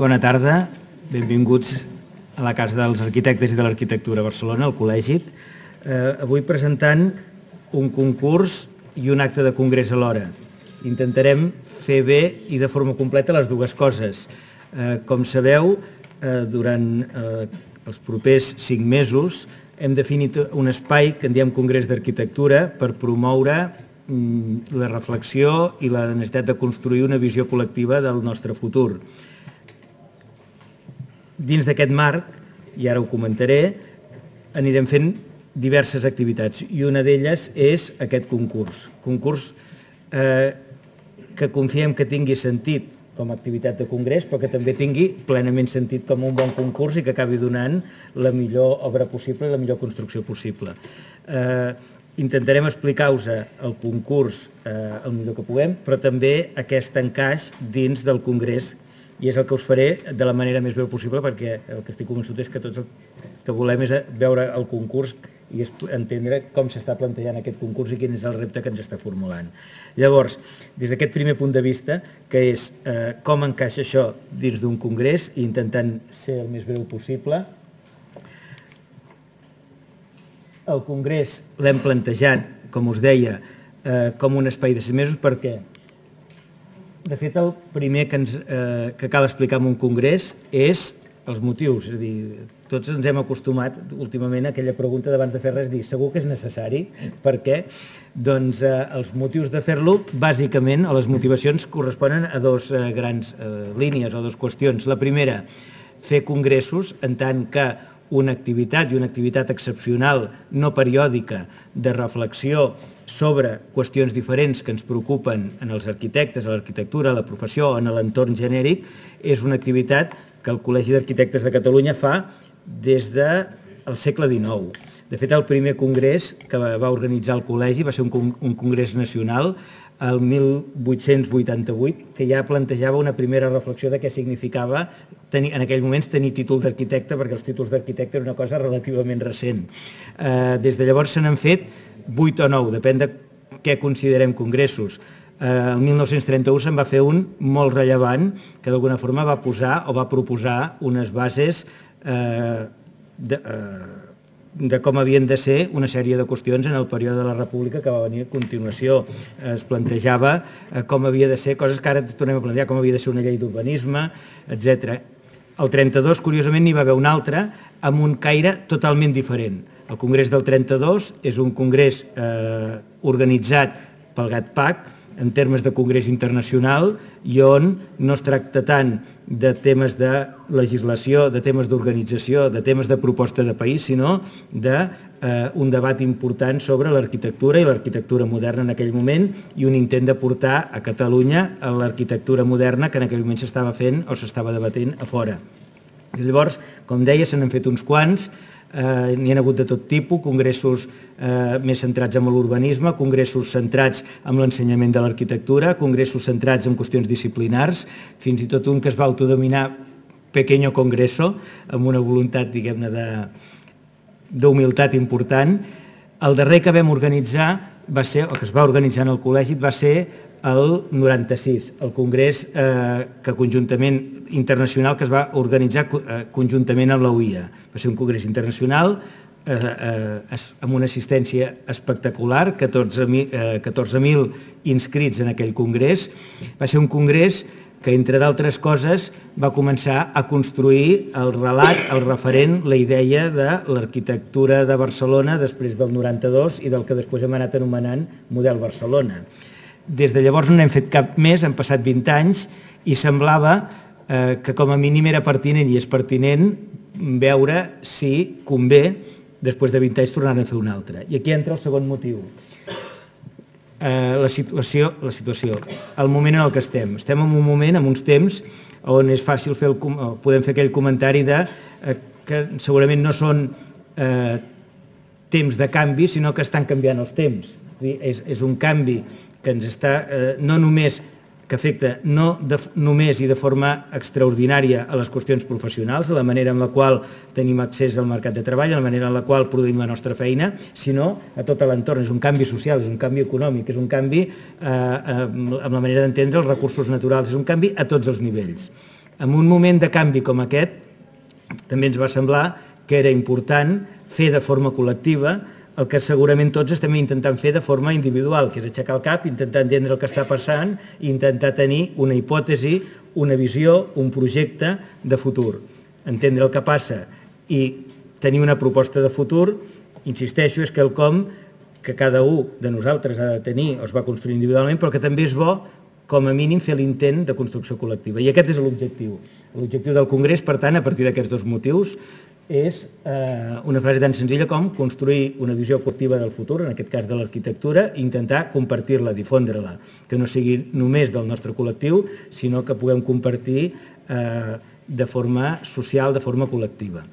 Bona tarda, benvinguts a la Casa dels Arquitectes i de l'Arquitectura Barcelona, al Col·legi. Eh, avui presentant un concurs i un acte de congrés alhora. Intentarem fer bé i de forma completa les dues coses. Eh, com sabeu, eh, durant eh, els propers cinc mesos hem definit un espai que en diem Congrés d'Arquitectura per promoure mm, la reflexió i la necessitat de construir una visió col·lectiva del nostre futur. Dins d'aquest marc, i ara ho comentaré, anirem fent diverses activitats i una d'elles és aquest concurs. Concurs eh, que confiem que tingui sentit com a activitat de congrés, però que també tingui plenament sentit com un bon concurs i que acabi donant la millor obra possible i la millor construcció possible. Eh, intentarem explicar-vos el concurs eh, el millor que puguem, però també aquest encaix dins del congrés i és el que us faré de la manera més breu possible perquè el que estic convençut és que tots el que volem és veure el concurs i entendre com s'està plantejant aquest concurs i quin és el repte que ens està formulant. Llavors, des d'aquest primer punt de vista, que és eh, com encaixa això dins d'un congrés i intentant ser el més breu possible, el congrés l'hem plantejat, com us deia, eh, com un espai de sis mesos perquè de fet, el primer que, ens, eh, que cal explicar en un congrés és els motius. És a dir, tots ens hem acostumat últimament a aquella pregunta d'abans de fer res, dir segur que és necessari, perquè doncs, eh, els motius de fer-lo, bàsicament, o les motivacions corresponen a dos eh, grans eh, línies o dues qüestions. La primera, fer congressos en tant que una activitat i una activitat excepcional, no periòdica, de reflexió sobre qüestions diferents que ens preocupen en els arquitectes, a l'arquitectura, a la professió, en l'entorn genèric, és una activitat que el Col·legi d'Arquitectes de Catalunya fa des del de segle XIX. De fet, el primer congrés que va organitzar el col·legi va ser un congrés nacional el 1888, que ja plantejava una primera reflexió de què significava tenir, en aquell moments tenir títol d'arquitecte, perquè els títols d'arquitecte era una cosa relativament recent. Eh, des de llavors se n'han fet 8 o 9, depèn de què considerem congressos. Eh, el 1931 se'n va fer un molt rellevant que d'alguna forma va posar o va proposar unes bases eh, de, eh, de com havien de ser una sèrie de qüestions en el període de la República que va venir a continuació. Es plantejava eh, com havia de ser, coses que ara tornem a plantejar, com havia de ser una llei d'urbanisme, etc. El 32, curiosament, n'hi va haver un altre amb un caire totalment diferent. El Congrés del 32 és un congrés eh, organitzat pel GATPAC, en termes de congrés internacional i on no es tracta tant de temes de legislació, de temes d'organització, de temes de proposta de país, sinó d'un de, eh, debat important sobre l'arquitectura i l'arquitectura moderna en aquell moment i un intent de portar a Catalunya l'arquitectura moderna que en aquell moment s'estava fent o s'estava debatent a fora. Llavors, com deia, se n'han fet uns quants, eh, n'hi ha hagut de tot tipus, congressos eh, més centrats en l'urbanisme, congressos centrats en l'ensenyament de l'arquitectura, congressos centrats en qüestions disciplinars, fins i tot un que es va autodominar Pequeño Congreso, amb una voluntat, diguem-ne, d'humilitat important. El darrer que vam organitzar va ser, o que es va organitzar en el col·legi, va ser el 96, el congrés eh, que conjuntament internacional que es va organitzar eh, conjuntament amb l'UIA. Va ser un congrés internacional eh, eh, amb una assistència espectacular, 14.000 eh, 14 inscrits en aquell congrés. Va ser un congrés que, entre d'altres coses, va començar a construir el relat, el referent, la idea de l'arquitectura de Barcelona després del 92 i del que després hem anat anomenant Model Barcelona. Des de llavors no n'hem fet cap més, han passat 20 anys i semblava eh, que com a mínim era pertinent i és pertinent veure si convé, després de 20 anys, tornar a fer un altre. I aquí entra el segon motiu. Eh, la, situació, la situació, el moment en el que estem. Estem en un moment, en uns temps, on és fàcil fer el, podem fer aquell comentari de eh, que segurament no són eh, temps de canvi, sinó que estan canviant els temps. És, és un canvi que ens està eh, no només que afecta no de, només i de forma extraordinària a les qüestions professionals, a la manera en la qual tenim accés al mercat de treball, a la manera en la qual produïm la nostra feina, sinó a tot l'entorn. És un canvi social, és un canvi econòmic, és un canvi eh, eh, amb la manera d'entendre els recursos naturals, és un canvi a tots els nivells. En un moment de canvi com aquest, també ens va semblar que era important fer de forma col·lectiva el que segurament tots estem intentant fer de forma individual, que és aixecar el cap, intentar entendre el que està passant i intentar tenir una hipòtesi, una visió, un projecte de futur. Entendre el que passa i tenir una proposta de futur, insisteixo, és que el com que cada un de nosaltres ha de tenir o es va construir individualment, però que també és bo com a mínim fer l'intent de construcció col·lectiva. I aquest és l'objectiu. L'objectiu del Congrés, per tant, a partir d'aquests dos motius, és eh, una frase tan senzilla com construir una visió col·lectiva del futur, en aquest cas de l'arquitectura, i intentar compartir-la, difondre-la, que no sigui només del nostre col·lectiu, sinó que puguem compartir eh, de forma social, de forma col·lectiva.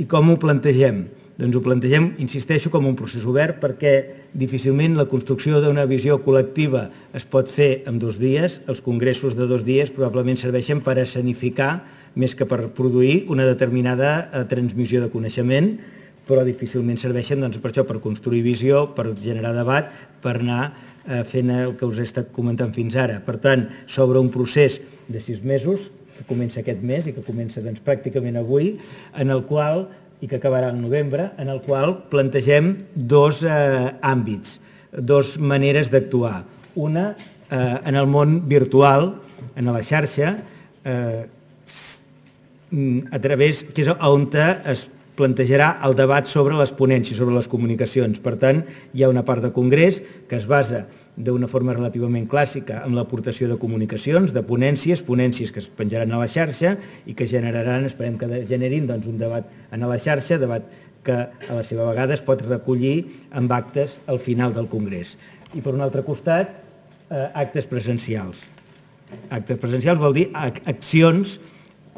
I com ho plantegem? Doncs ho plantegem, insisteixo, com un procés obert perquè difícilment la construcció d'una visió col·lectiva es pot fer en dos dies. Els congressos de dos dies probablement serveixen per escenificar més que per produir una determinada eh, transmissió de coneixement, però difícilment serveixen doncs, per això, per construir visió, per generar debat, per anar eh, fent el que us he estat comentant fins ara. Per tant, sobre un procés de sis mesos, que comença aquest mes i que comença doncs, pràcticament avui, en el qual i que acabarà el novembre, en el qual plantegem dos eh, àmbits, dos maneres d'actuar. Una, eh, en el món virtual, en la xarxa, eh, a través, que és on es plantejarà el debat sobre les ponències, sobre les comunicacions. Per tant, hi ha una part de congrés que es basa d'una forma relativament clàssica en l'aportació de comunicacions, de ponències, ponències que es penjaran a la xarxa i que generaran, esperem que generin doncs, un debat en la xarxa, debat que a la seva vegada es pot recollir amb actes al final del Congrés. I per un altre costat, eh, actes presencials. Actes presencials vol dir accions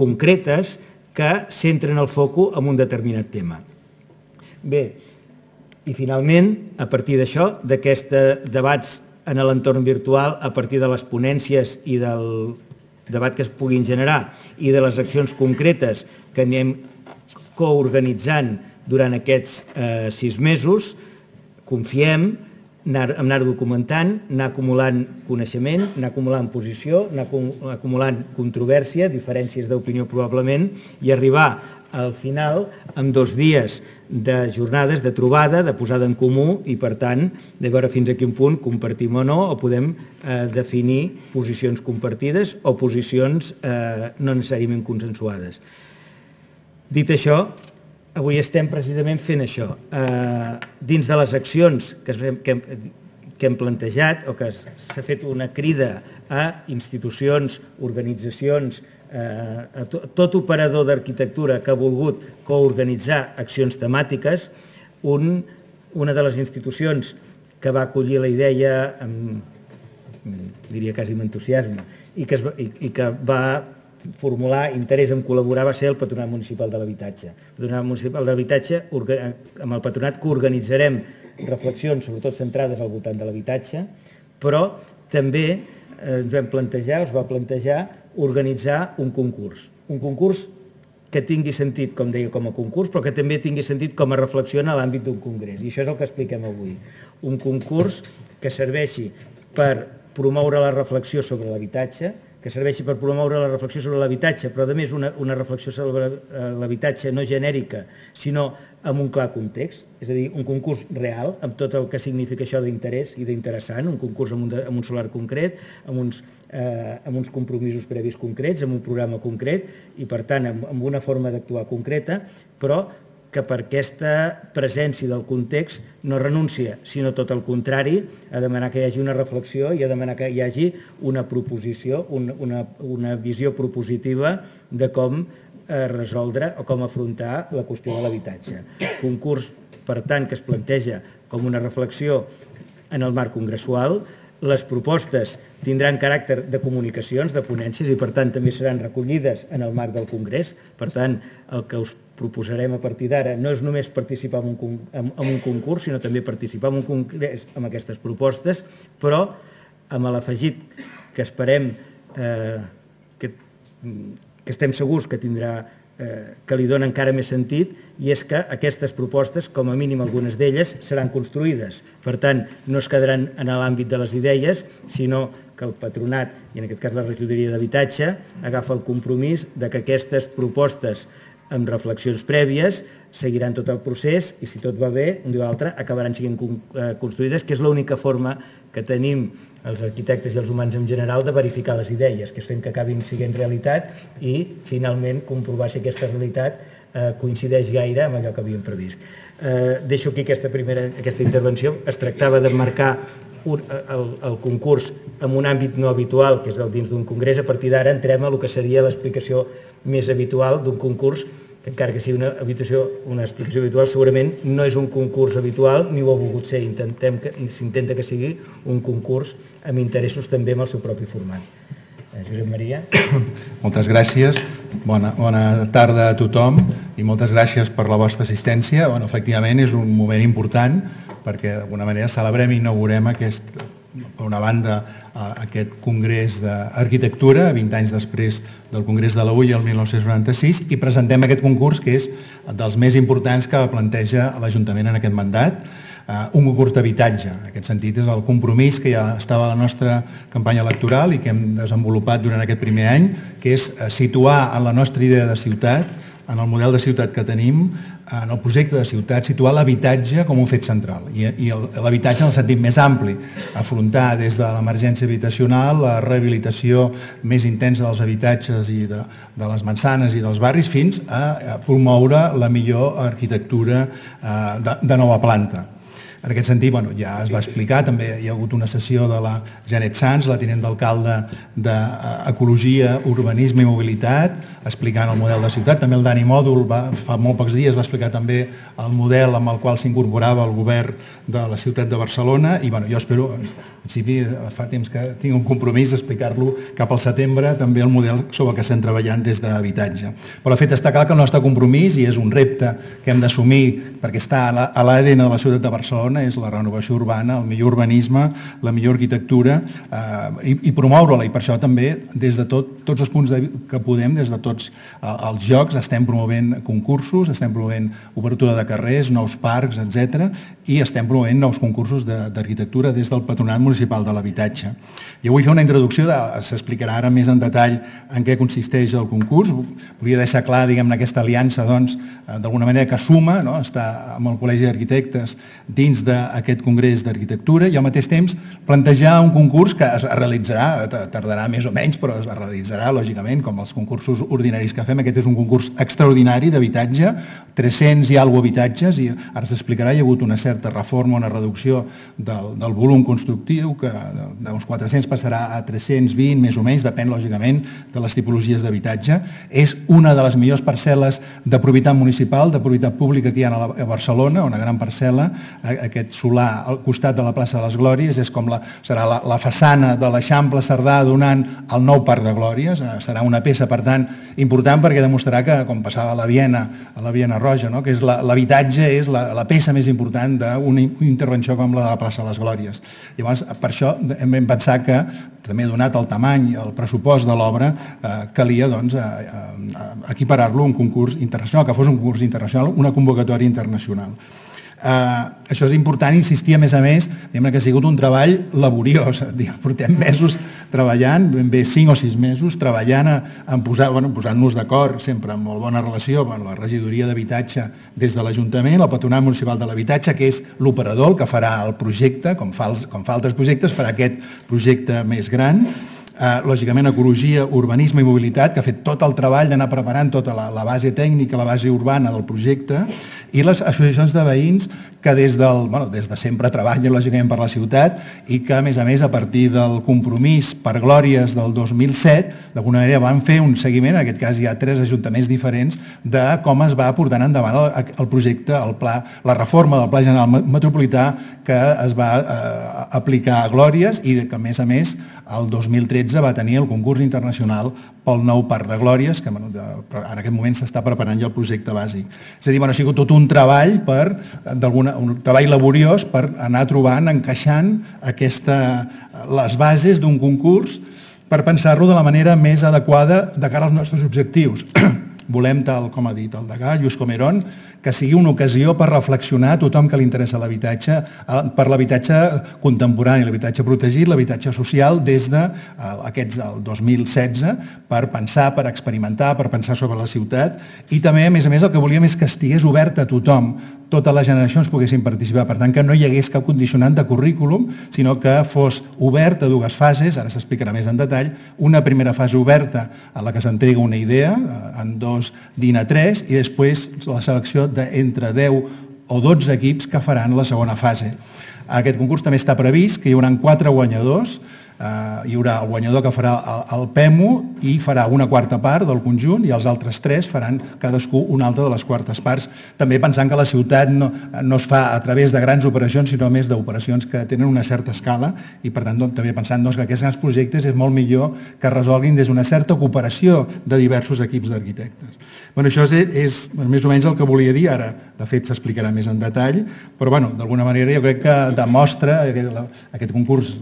concretes que centren el foco en un determinat tema. Bé, i finalment, a partir d'això, d'aquests debats en l'entorn virtual, a partir de les ponències i del debat que es puguin generar i de les accions concretes que anem coorganitzant durant aquests eh, sis mesos, confiem anar, anar documentant, anar acumulant coneixement, anar acumulant posició, anar acumulant controvèrsia, diferències d'opinió probablement, i arribar al final amb dos dies de jornades, de trobada, de posada en comú i, per tant, de veure fins a quin punt compartim o no o podem eh, definir posicions compartides o posicions eh, no necessàriament consensuades. Dit això, avui estem precisament fent això. Eh, dins de les accions que, que, que hem plantejat o que s'ha fet una crida a institucions, organitzacions, eh, a to, tot operador d'arquitectura que ha volgut coorganitzar accions temàtiques, un, una de les institucions que va acollir la idea amb, diria quasi amb entusiasme, i que, i que va formular interès en col·laborar va ser el Patronat Municipal de l'Habitatge. El Patronat Municipal de l'Habitatge, amb el Patronat que organitzarem reflexions, sobretot centrades al voltant de l'habitatge, però també eh, ens vam plantejar, us va plantejar, organitzar un concurs. Un concurs que tingui sentit, com deia, com a concurs, però que també tingui sentit com a reflexió en l'àmbit d'un congrés. I això és el que expliquem avui. Un concurs que serveixi per promoure la reflexió sobre l'habitatge, que serveixi per promoure la reflexió sobre l'habitatge, però a més una, una reflexió sobre eh, l'habitatge no genèrica, sinó amb un clar context, és a dir, un concurs real, amb tot el que significa això d'interès i d'interessant, un concurs amb un, un solar concret, amb uns, eh, amb uns compromisos previs concrets, amb un programa concret i, per tant, amb una forma d'actuar concreta, però que per aquesta presència del context no renuncia, sinó tot el contrari, a demanar que hi hagi una reflexió i a demanar que hi hagi una proposició, una, una, visió propositiva de com eh, resoldre o com afrontar la qüestió de l'habitatge. Concurs, per tant, que es planteja com una reflexió en el marc congressual, les propostes tindran caràcter de comunicacions, de ponències, i per tant també seran recollides en el marc del Congrés. Per tant, el que us proposarem a partir d'ara no és només participar en un, concurs, sinó també participar en un congrés amb aquestes propostes, però amb l'afegit que esperem eh, que, que estem segurs que tindrà que li dona encara més sentit i és que aquestes propostes, com a mínim algunes d'elles, seran construïdes. Per tant, no es quedaran en l'àmbit de les idees, sinó que el patronat, i en aquest cas la regidoria d'habitatge, agafa el compromís de que aquestes propostes amb reflexions prèvies, seguiran tot el procés i si tot va bé, un dia o l'altre, acabaran sent eh, construïdes, que és l'única forma que tenim els arquitectes i els humans en general de verificar les idees, que és fent que acabin sent realitat i finalment comprovar si aquesta realitat eh, coincideix gaire amb allò que havíem previst. Eh, deixo aquí aquesta, primera, aquesta intervenció. Es tractava de marcar un, el, el concurs en un àmbit no habitual, que és el dins d'un congrés, a partir d'ara entrem a el que seria l'explicació més habitual d'un concurs que encara que sigui una, habitació, una explicació habitual, segurament no és un concurs habitual ni ho ha volgut ser. Intentem que, s'intenta que sigui un concurs amb interessos també amb el seu propi format. Eh, Josep Maria. Moltes gràcies. Bona, bona tarda a tothom i moltes gràcies per la vostra assistència. Bueno, efectivament, és un moment important perquè d'alguna manera celebrem i inaugurem aquest, per una banda, aquest Congrés d'Arquitectura, 20 anys després del Congrés de la UIA el 1996, i presentem aquest concurs que és dels més importants que planteja l'Ajuntament en aquest mandat, un concurs d'habitatge. En aquest sentit és el compromís que ja estava a la nostra campanya electoral i que hem desenvolupat durant aquest primer any, que és situar en la nostra idea de ciutat, en el model de ciutat que tenim, en el projecte de ciutat, situar l'habitatge com un fet central i, i l'habitatge en el sentit més ampli, afrontar des de l'emergència habitacional la rehabilitació més intensa dels habitatges i de, de les mansanes i dels barris fins a, promoure la millor arquitectura eh, de, de nova planta. En aquest sentit, bueno, ja es va explicar, també hi ha hagut una sessió de la Janet Sanz, la tinent d'alcalde d'Ecologia, Urbanisme i Mobilitat, explicant el model de ciutat. També el Dani Mòdul va, fa molt pocs dies va explicar també el model amb el qual s'incorporava el govern de la ciutat de Barcelona i bueno, jo espero, en principi fa temps que tinc un compromís d'explicar-lo cap al setembre, també el model sobre el que estem treballant des d'habitatge. Però de fet està clar que el nostre compromís, i és un repte que hem d'assumir perquè està a l'ADN de la ciutat de Barcelona, és la renovació urbana, el millor urbanisme, la millor arquitectura eh, i, i promoure-la. I per això també des de tot, tots els punts que podem, des de tots eh, els jocs, estem promovent concursos, estem promovent obertura de carrers, nous parcs, etc i estem promovent nous concursos d'arquitectura des del Patronat Municipal de l'Habitatge. Jo vull fer una introducció, s'explicarà ara més en detall en què consisteix el concurs. Volia deixar clar diguem aquesta aliança doncs, eh, d'alguna manera que suma, no? està amb el Col·legi d'Arquitectes dins d'aquest Congrés d'Arquitectura i al mateix temps plantejar un concurs que es realitzarà, tardarà més o menys, però es realitzarà lògicament com els concursos ordinaris que fem. Aquest és un concurs extraordinari d'habitatge, 300 i alguna habitatges i ara s'explicarà, hi ha hagut una certa reforma, una reducció del, del volum constructiu, que d'uns 400 passarà a 320, més o menys, depèn, lògicament, de les tipologies d'habitatge. És una de les millors parcel·les de propietat municipal, de propietat pública que hi ha a Barcelona, una gran parcel·la, aquest solar al costat de la plaça de les Glòries, és com la, serà la, la façana de l'Eixample Cerdà donant el nou Parc de Glòries, eh, serà una peça, per tant, important perquè demostrarà que, com passava a la Viena, a la Viena Roja, no? que és l'habitatge és la, la peça més important de una intervenció com la de la plaça de les Glòries. Llavors, per això hem pensat que, també donat el tamany i el pressupost de l'obra, eh, calia doncs, eh, eh, equiparar-lo a un concurs internacional, que fos un concurs internacional, una convocatòria internacional. Eh, això és important insistir, a més a més, que ha sigut un treball laboriós. Portem mesos treballant, ben bé 5 o 6 mesos, treballant en posar, bueno, posant-nos d'acord, sempre en molt bona relació, amb la regidoria d'habitatge des de l'Ajuntament, el Patronat Municipal de l'Habitatge, que és l'operador que farà el projecte, com fa, com fa altres projectes, farà aquest projecte més gran, eh, lògicament ecologia, urbanisme i mobilitat, que ha fet tot el treball d'anar preparant tota la base tècnica, la base urbana del projecte, i les associacions de veïns que des, del, bueno, des de sempre treballen lògicament per la ciutat i que a més a més a partir del compromís per Glòries del 2007 d'alguna manera van fer un seguiment, en aquest cas hi ha tres ajuntaments diferents, de com es va portant endavant el, el projecte, el pla, la reforma del Pla General Metropolità que es va eh, aplicar a Glòries i que a més a més el 2013 va tenir el concurs internacional pel nou Parc de Glòries, que en aquest moment s'està preparant ja el projecte bàsic. És a dir, bueno, ha sigut tot un treball per, un treball laboriós per anar trobant, encaixant aquesta, les bases d'un concurs per pensar-lo de la manera més adequada de cara als nostres objectius. volem, tal com ha dit el degà, Lluís Comerón, que sigui una ocasió per reflexionar a tothom que li interessa l'habitatge, per l'habitatge contemporani, l'habitatge protegit, l'habitatge social, des de aquests del 2016, per pensar, per experimentar, per pensar sobre la ciutat, i també, a més a més, el que volíem és que estigués obert a tothom, totes les generacions poguessin participar, per tant que no hi hagués cap condicionant de currículum, sinó que fos obert a dues fases, ara s'explicarà més en detall, una primera fase oberta a la que s'entrega una idea, en dos DIN A3, i després la selecció d'entre 10 o 12 equips que faran la segona fase. Aquest concurs també està previst que hi haurà quatre guanyadors, eh, hi haurà el guanyador que farà el, el PEMU i farà una quarta part del conjunt i els altres tres faran cadascú una altra de les quartes parts. També pensant que la ciutat no, no es fa a través de grans operacions, sinó més d'operacions que tenen una certa escala i per tant doncs, també pensant doncs, que aquests grans projectes és molt millor que resolguin des d'una certa cooperació de diversos equips d'arquitectes. Bueno, això és, és més o menys el que volia dir ara. De fet, s'explicarà més en detall, però bueno, d'alguna manera jo crec que demostra aquest, aquest concurs,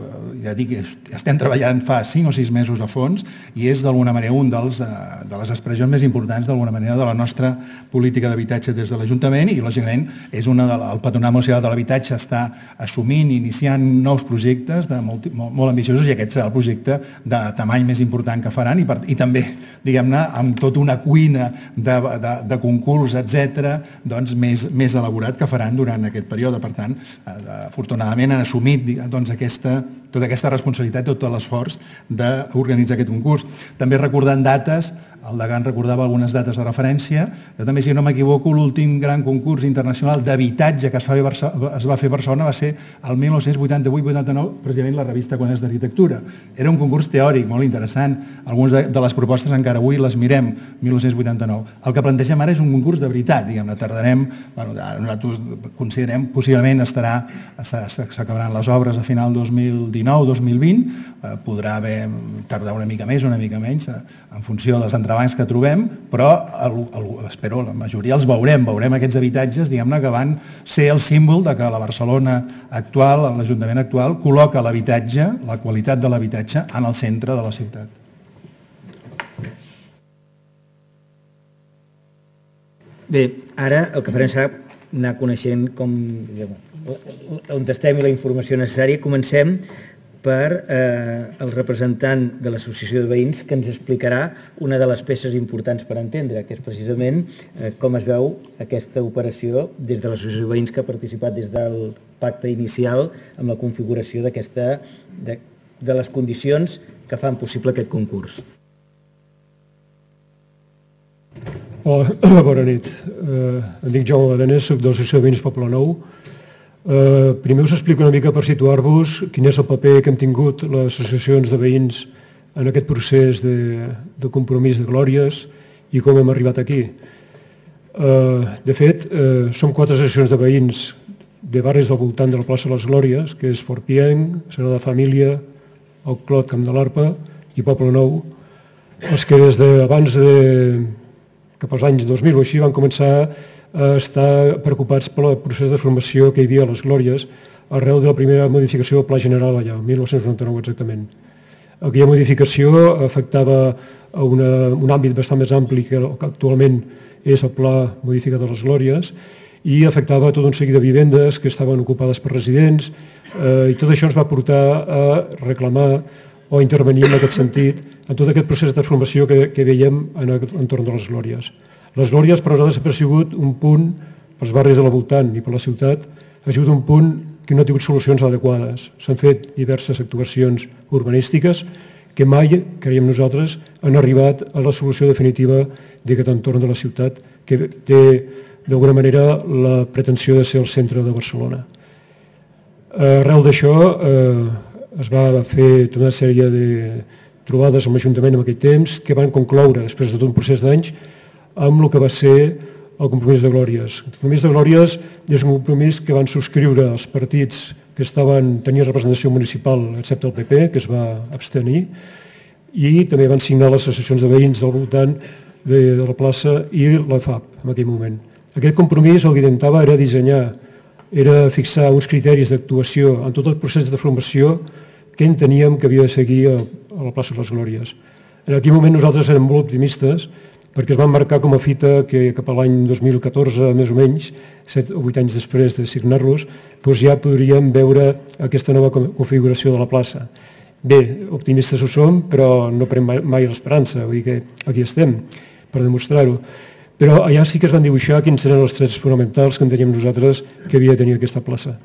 ja dic, estem treballant fa 5 o 6 mesos a fons i és d'alguna manera un dels, eh, de les expressions més importants d'alguna manera de la nostra política d'habitatge des de l'Ajuntament i lògicament és una de, el Patronat Municipal de l'Habitatge està assumint iniciant nous projectes de molt, molt, molt ambiciosos i aquest serà el projecte de tamany més important que faran i, per, i també, diguem-ne, amb tota una cuina de, de, de concurs, etc, doncs més, més elaborat que faran durant aquest període. Per tant, eh, afortunadament han assumit doncs, aquesta, tota aquesta responsabilitat, tot l'esforç d'organitzar aquest concurs. També recordant dates, el Degà recordava algunes dates de referència. Jo també, si no m'equivoco, l'últim gran concurs internacional d'habitatge que es, fa es va fer a Barcelona va ser el 1988-89, precisament la revista Quaderns d'Arquitectura. Era un concurs teòric molt interessant. Algunes de, de les propostes encara avui les mirem, 1989. El que plantegem ara és un concurs de veritat, diguem-ne. Tardarem, bueno, nosaltres considerem, possiblement estarà, s'acabaran les obres a final 2019-2020, eh, podrà haver, tardar una mica més o una mica menys, eh, en funció dels entrebancs entrebancs que trobem, però el, el, espero la majoria els veurem, veurem aquests habitatges diguem-ne que van ser el símbol de que la Barcelona actual, l'Ajuntament actual, col·loca l'habitatge, la qualitat de l'habitatge en el centre de la ciutat. Bé, ara el que farem serà anar coneixent com, on estem i la informació necessària. Comencem per eh, el representant de l'Associació de Veïns que ens explicarà una de les peces importants per entendre, que és precisament eh, com es veu aquesta operació des de l'Associació de Veïns que ha participat des del pacte inicial amb la configuració d'aquesta de, de les condicions que fan possible aquest concurs. Hola, bona nit. Eh, em dic Jaume Badenes, soc de l'Associació de Veïns Poble Nou, Eh, primer us explico una mica per situar-vos quin és el paper que hem tingut les associacions de veïns en aquest procés de, de compromís de glòries i com hem arribat aquí. Eh, de fet, eh, som quatre associacions de veïns de barris del voltant de la plaça de les Glòries, que és Forpienc, Sagrada Família, el Clot Camp de l'Arpa i Poble Nou, els que des d'abans de, cap als anys 2000 o així van començar eh, estar preocupats pel procés de formació que hi havia a les Glòries arrel de la primera modificació del Pla General allà, 1999 exactament. Aquella modificació afectava a una, un àmbit bastant més ampli que, que actualment és el Pla modificat de les Glòries i afectava tot un seguit de vivendes que estaven ocupades per residents eh, i tot això ens va portar a reclamar o intervenir en aquest sentit en tot aquest procés de transformació que, que veiem en l'entorn de les Glòries. Les Glòries per nosaltres sempre ha sigut un punt, pels barris de la voltant i per la ciutat, ha sigut un punt que no ha tingut solucions adequades. S'han fet diverses actuacions urbanístiques que mai, creiem nosaltres, han arribat a la solució definitiva d'aquest entorn de la ciutat que té d'alguna manera la pretensió de ser el centre de Barcelona. Arrel d'això eh, es va fer tota una sèrie de trobades amb l'Ajuntament en aquell temps que van concloure, després de tot un procés d'anys, amb el que va ser el compromís de Glòries. El compromís de Glòries és un compromís que van subscriure els partits que estaven, tenien representació municipal, excepte el PP, que es va abstenir, i també van signar les associacions de veïns del voltant de, de la plaça i la FAP en aquell moment. Aquest compromís el que intentava era dissenyar, era fixar uns criteris d'actuació en tot el procés de formació que enteníem que havia de seguir a, a la plaça de les Glòries. En aquell moment nosaltres érem molt optimistes perquè es van marcar com a fita que cap a l'any 2014, més o menys, 7 o 8 anys després de signar-los, doncs ja podríem veure aquesta nova configuració de la plaça. Bé, optimistes ho som, però no pren mai, mai l'esperança, vull dir que aquí estem per demostrar-ho. Però allà sí que es van dibuixar quins eren els trets fonamentals que enteníem nosaltres que havia de tenir aquesta plaça.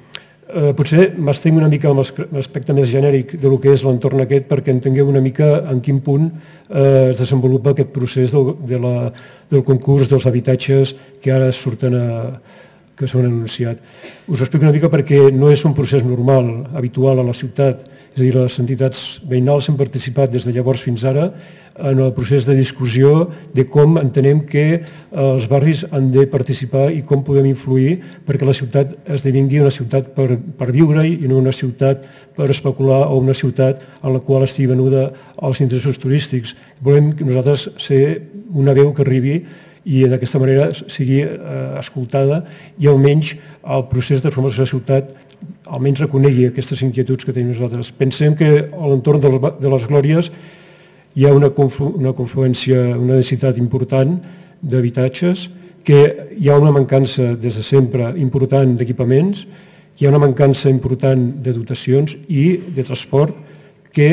Eh, potser m'estenc una mica amb l'aspecte més genèric de lo que és l'entorn aquest perquè entengueu una mica en quin punt eh, es desenvolupa aquest procés del, de la, del concurs dels habitatges que ara surten a, que s'han anunciat. Us ho explico una mica perquè no és un procés normal, habitual a la ciutat, és a dir, les entitats veïnals han participat des de llavors fins ara en el procés de discussió de com entenem que eh, els barris han de participar i com podem influir perquè la ciutat esdevingui una ciutat per, per viure-hi i no una ciutat per especular o una ciutat en la qual estigui venuda als interessos turístics. Volem que nosaltres ser una veu que arribi i d'aquesta manera sigui eh, escoltada i almenys el procés de formació de la ciutat almenys reconegui aquestes inquietuds que tenim nosaltres. Pensem que a l'entorn de les glòries hi ha una, una confluència, una necessitat important d'habitatges, que hi ha una mancança des de sempre important d'equipaments, hi ha una mancança important de dotacions i de transport, que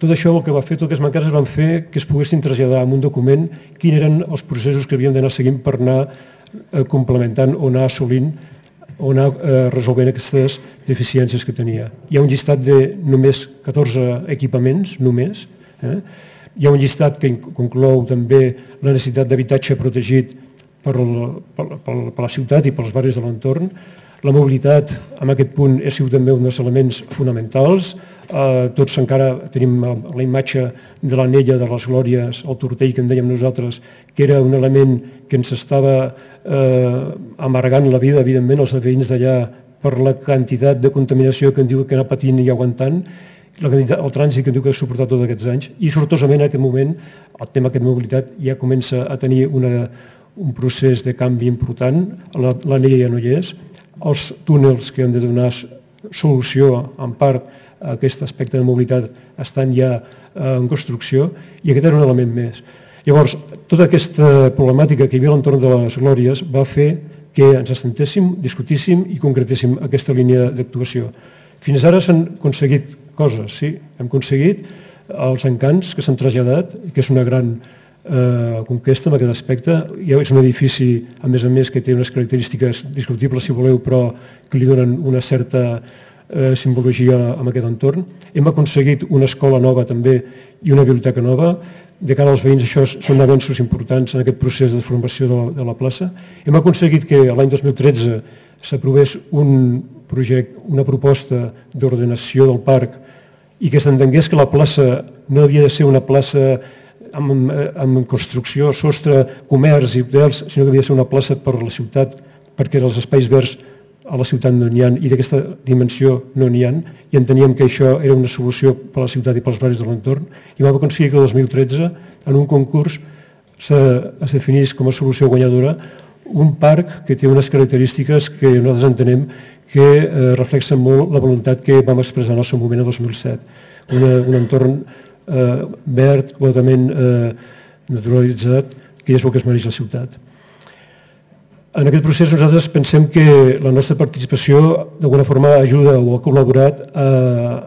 tot això el que va fer, totes aquestes mancances van fer que es poguessin traslladar en un document quins eren els processos que havíem d'anar seguint per anar eh, complementant o anar assolint o anar eh, resolvent aquestes deficiències que tenia. Hi ha un llistat de només 14 equipaments, només. Eh? Hi ha un llistat que conclou també la necessitat d'habitatge protegit per, el, per, per, per la ciutat i pels barris de l'entorn. La mobilitat, en aquest punt, ha sigut també un dels elements fonamentals. Eh, tots encara tenim la imatge de l'anella de les glòries, el tortell que en dèiem nosaltres, que era un element que ens estava eh, amargant la vida, evidentment, als veïns d'allà per la quantitat de contaminació que en diu que anar patint i aguantant, el trànsit que diu que ha suportat tots aquests anys, i sortosament en aquest moment el tema de mobilitat ja comença a tenir una, un procés de canvi important, l'anella ja no hi és, els túnels que han de donar solució en part a aquest aspecte de mobilitat estan ja eh, en construcció i aquest era un element més. Llavors, tota aquesta problemàtica que hi havia a l'entorn de les glòries va fer que ens assentéssim, discutíssim i concretéssim aquesta línia d'actuació. Fins ara s'han aconseguit coses, sí, hem aconseguit els encants que s'han traslladat, que és una gran eh, conquesta en aquest aspecte. Ja és un edifici, a més a més, que té unes característiques discutibles, si voleu, però que li donen una certa eh, simbologia en aquest entorn. Hem aconseguit una escola nova també i una biblioteca nova de cara als veïns això són avenços importants en aquest procés de formació de la, plaça. Hem aconseguit que l'any 2013 s'aprovés un projecte, una proposta d'ordenació del parc i que s'entengués que la plaça no havia de ser una plaça amb, amb construcció, sostre, comerç i hotels, sinó que havia de ser una plaça per a la ciutat, perquè els espais verds a la ciutat no n'hi ha i d'aquesta dimensió no n'hi ha i enteníem que això era una solució per a la ciutat i pels barris de l'entorn i vam aconseguir que el 2013 en un concurs es definís com a solució guanyadora un parc que té unes característiques que nosaltres entenem que eh, reflexen molt la voluntat que vam expressar en el seu moment a 2007. Una, un entorn verd, completament eh, naturalitzat, que és el que es mereix la ciutat. En aquest procés nosaltres pensem que la nostra participació d'alguna forma ajuda o ha col·laborat a,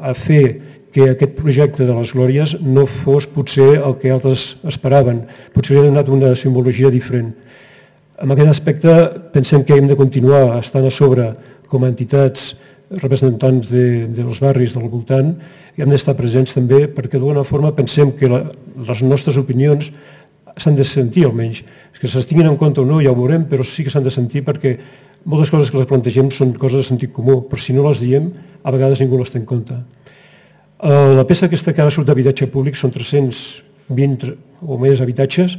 a fer que aquest projecte de les Glòries no fos potser el que altres esperaven. Potser li ha donat una simbologia diferent. En aquest aspecte pensem que hem de continuar estant a sobre com a entitats representants de, dels barris del voltant i hem d'estar presents també perquè d'alguna forma pensem que la, les nostres opinions s'han de sentir almenys. Que se'ls tinguin en compte o no ja ho veurem, però sí que s'han de sentir perquè moltes coses que les plantegem són coses de sentit comú, però si no les diem, a vegades ningú les té en compte. Eh, la peça aquesta que ara surt d'habitatge públic són 320 o més habitatges,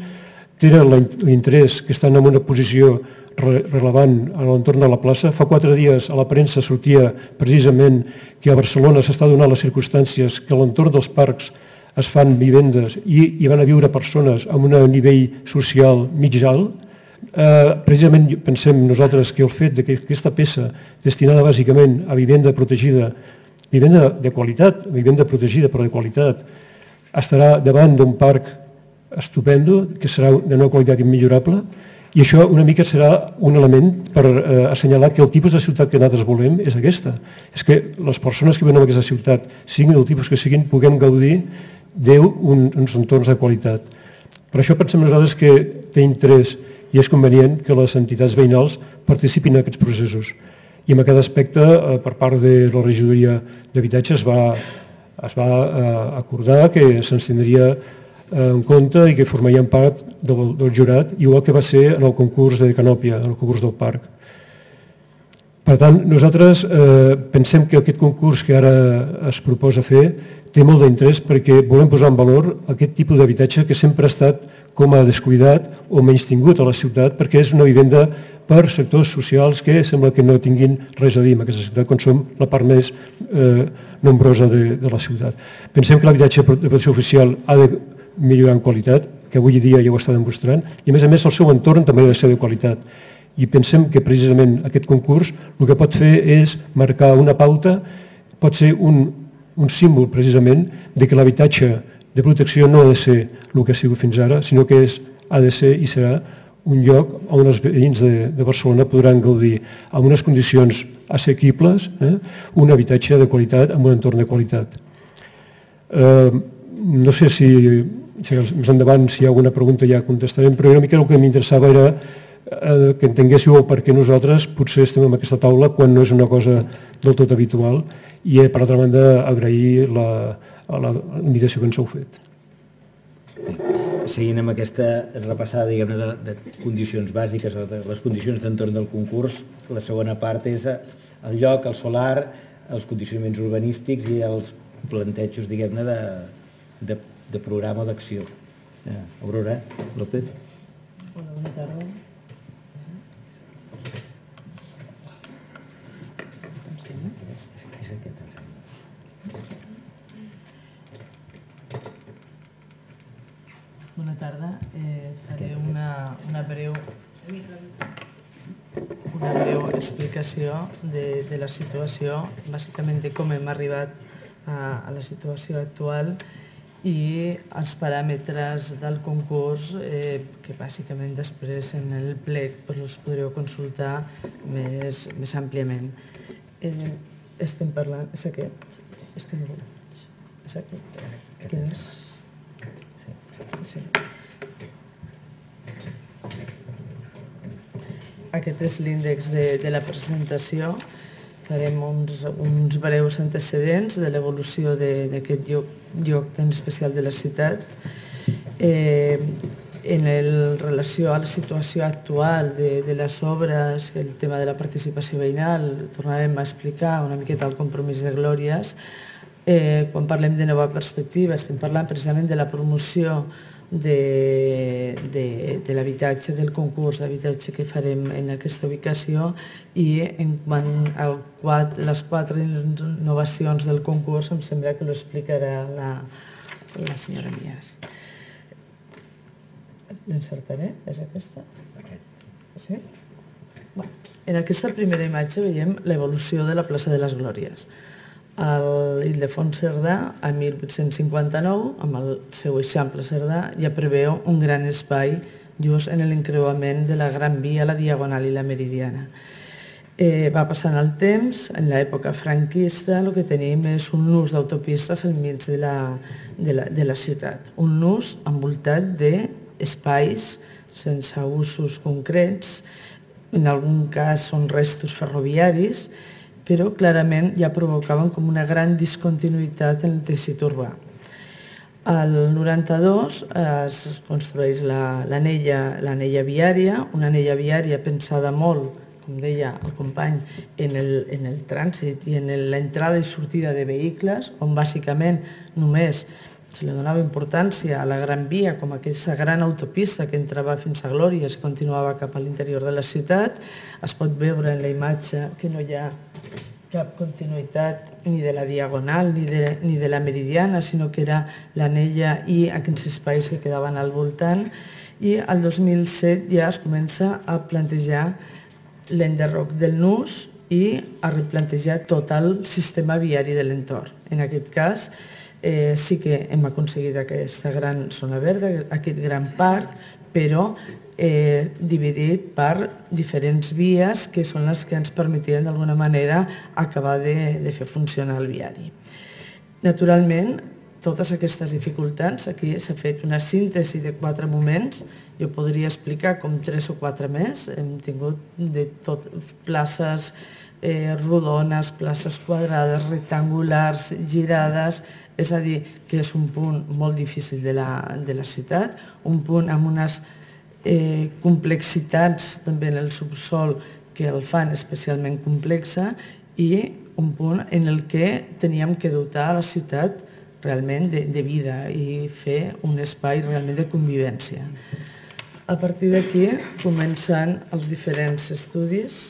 tenen l'interès que estan en una posició rellevant a l'entorn de la plaça. Fa quatre dies a la premsa sortia precisament que a Barcelona s'està donant les circumstàncies que a l'entorn dels parcs es fan vivendes i hi van a viure persones amb un nivell social mig alt, eh, precisament pensem nosaltres que el fet de que aquesta peça destinada bàsicament a vivenda protegida, vivenda de qualitat, vivenda protegida però de qualitat, estarà davant d'un parc estupendo, que serà d'una qualitat immillorable, i això una mica serà un element per eh, assenyalar que el tipus de ciutat que nosaltres volem és aquesta. És que les persones que venen a aquesta ciutat, siguin del tipus que siguin, puguem gaudir d'uns entorns de qualitat. Per això pensem nosaltres que té interès i és convenient que les entitats veïnals participin en aquests processos. I en aquest aspecte, eh, per part de la regidoria d'habitatge, es va, es va eh, acordar que Eh, en compte i que formarien part del, del jurat, igual que va ser en el concurs de Canòpia, en el concurs del parc. Per tant, nosaltres eh, pensem que aquest concurs que ara es proposa fer té molt d'interès perquè volem posar en valor aquest tipus d'habitatge que sempre ha estat com a descuidat o menys tingut a la ciutat perquè és una vivenda per sectors socials que sembla que no tinguin res a dir en aquesta ciutat quan som la part més eh, nombrosa de, de la ciutat. Pensem que l'habitatge de protecció oficial ha de millorar en qualitat, que avui dia ja ho està demostrant, i a més a més el seu entorn també ha de ser de qualitat. I pensem que precisament aquest concurs el que pot fer és marcar una pauta, pot ser un, un símbol precisament de que l'habitatge de protecció no ha de ser el que ha sigut fins ara, sinó que és, ha de ser i serà un lloc on els veïns de, de Barcelona podran gaudir amb unes condicions assequibles eh, un habitatge de qualitat amb un entorn de qualitat. Eh, no sé si, si més endavant si hi ha alguna pregunta ja contestarem, però una mica el que m'interessava era eh, que entenguéssiu per què nosaltres potser estem en aquesta taula quan no és una cosa del tot habitual i, eh, per altra banda, agrair la, la invitació que ens heu fet. Seguint amb aquesta repassada diguem de, de condicions bàsiques, de les condicions d'entorn del concurs, la segona part és el lloc, el solar, els condicionaments urbanístics i els plantejos, diguem-ne, de, de, de programa d'acció. Eh, Aurora López. Hola, bona tarda. Bona tarda. Eh, faré una, una breu una breu explicació de, de la situació, bàsicament de com hem arribat a, a la situació actual i els paràmetres del concurs eh, que bàsicament després en el plec els podreu consultar més, més àmpliament. Eh, estem parlant... És aquest? És que no És aquest? Quin és? Sí. Aquest és l'índex de, de la presentació farem uns, uns breus antecedents de l'evolució d'aquest lloc, lloc tan especial de la ciutat. Eh, en el, relació a la situació actual de, de les obres, el tema de la participació veïnal, tornarem a explicar una miqueta el compromís de Glòries. Eh, quan parlem de nova perspectiva, estem parlant precisament de la promoció de, de, de l'habitatge, del concurs d'habitatge que farem en aquesta ubicació i en quant a quatre, les quatre innovacions del concurs em sembla que l'explicarà la, la senyora Mias. L'encertaré? És aquesta? Aquest. Sí? Bueno, en aquesta primera imatge veiem l'evolució de la plaça de les Glòries. El Ildefons Cerdà, a 1859, amb el seu eixample Cerdà, ja preveu un gran espai just en l'encreuament de la Gran Via, la Diagonal i la Meridiana. Eh, va passant el temps, en l'època franquista el que tenim és un nus d'autopistes al mig de la, de, la, de la ciutat. Un nus envoltat d'espais sense usos concrets, en algun cas són restos ferroviaris, però clarament ja provocaven com una gran discontinuïtat en el teixit urbà. Al 92 es construeix l'anella viària, una anella viària pensada molt, com deia el company, en el, en el trànsit i en l'entrada i sortida de vehicles, on bàsicament només se li donava importància a la Gran Via com aquesta gran autopista que entrava fins a Glòria i continuava cap a l'interior de la ciutat. Es pot veure en la imatge que no hi ha cap continuïtat ni de la diagonal ni de, ni de la meridiana, sinó que era l'anella i aquests espais que quedaven al voltant. I al 2007 ja es comença a plantejar l'enderroc del nus i a replantejar tot el sistema viari de l'entorn. En aquest cas, eh, sí que hem aconseguit aquesta gran zona verda, aquest gran parc, però eh, dividit per diferents vies que són les que ens permetien d'alguna manera acabar de, de fer funcionar el viari. Naturalment, totes aquestes dificultats, aquí s'ha fet una síntesi de quatre moments, jo podria explicar com tres o quatre més, hem tingut de tot, places eh, rodones, places quadrades, rectangulars, girades, és a dir, que és un punt molt difícil de la, de la ciutat, un punt amb unes eh, complexitats també en el subsol que el fan especialment complexa i un punt en el que teníem que dotar la ciutat realment de, de vida i fer un espai realment de convivència. A partir d'aquí comencen els diferents estudis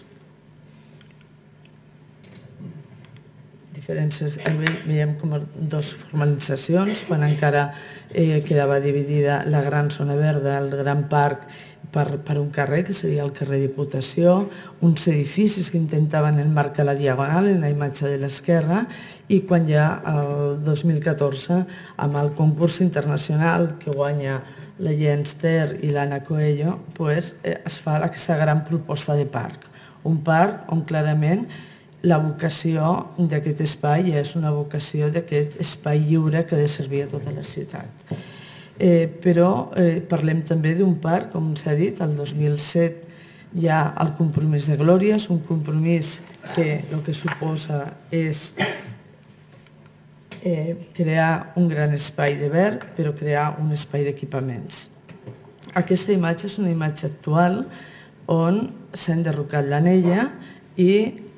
diferents, veiem com dos formalitzacions, quan encara eh, quedava dividida la gran zona verda, el gran parc, per, per un carrer, que seria el carrer Diputació, uns edificis que intentaven enmarcar la diagonal en la imatge de l'esquerra, i quan ja el 2014, amb el concurs internacional que guanya la Jens Ter i l'Anna Coelho, pues, eh, es fa aquesta gran proposta de parc. Un parc on clarament la vocació d'aquest espai és una vocació d'aquest espai lliure que ha de servir a tota la ciutat. Eh, però eh, parlem també d'un parc, com s'ha dit, el 2007 hi ha el compromís de Glòries, un compromís que el que suposa és eh, crear un gran espai de verd, però crear un espai d'equipaments. Aquesta imatge és una imatge actual on s'ha enderrocat l'anella i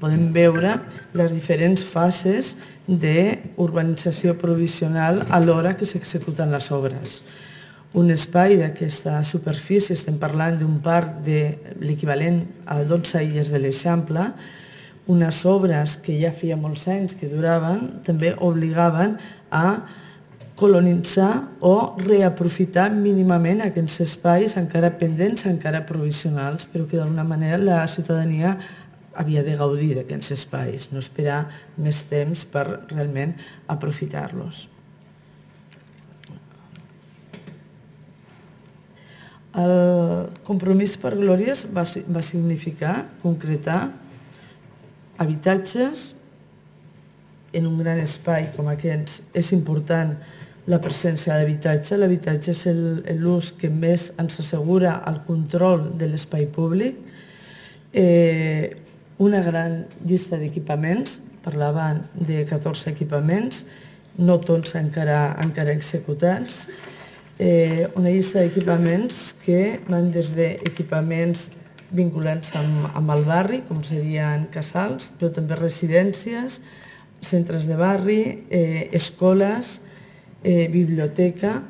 podem veure les diferents fases d'urbanització provisional a l'hora que s'executen les obres. Un espai d'aquesta superfície, estem parlant d'un parc de l'equivalent a 12 illes de l'Eixample, unes obres que ja feia molts anys que duraven, també obligaven a colonitzar o reaprofitar mínimament aquests espais encara pendents, encara provisionals, però que d'alguna manera la ciutadania havia de gaudir d'aquests espais, no esperar més temps per realment aprofitar-los. El compromís per Glòries va, va significar concretar habitatges en un gran espai com aquests. És important la presència d'habitatge. L'habitatge és l'ús que més ens assegura el control de l'espai públic. Eh, una gran llista d'equipaments, parlaven de 14 equipaments, no tots encara, encara executats, eh, una llista d'equipaments que van des d'equipaments vinculats amb, amb el barri, com serien casals, però també residències, centres de barri, eh, escoles, eh, biblioteca,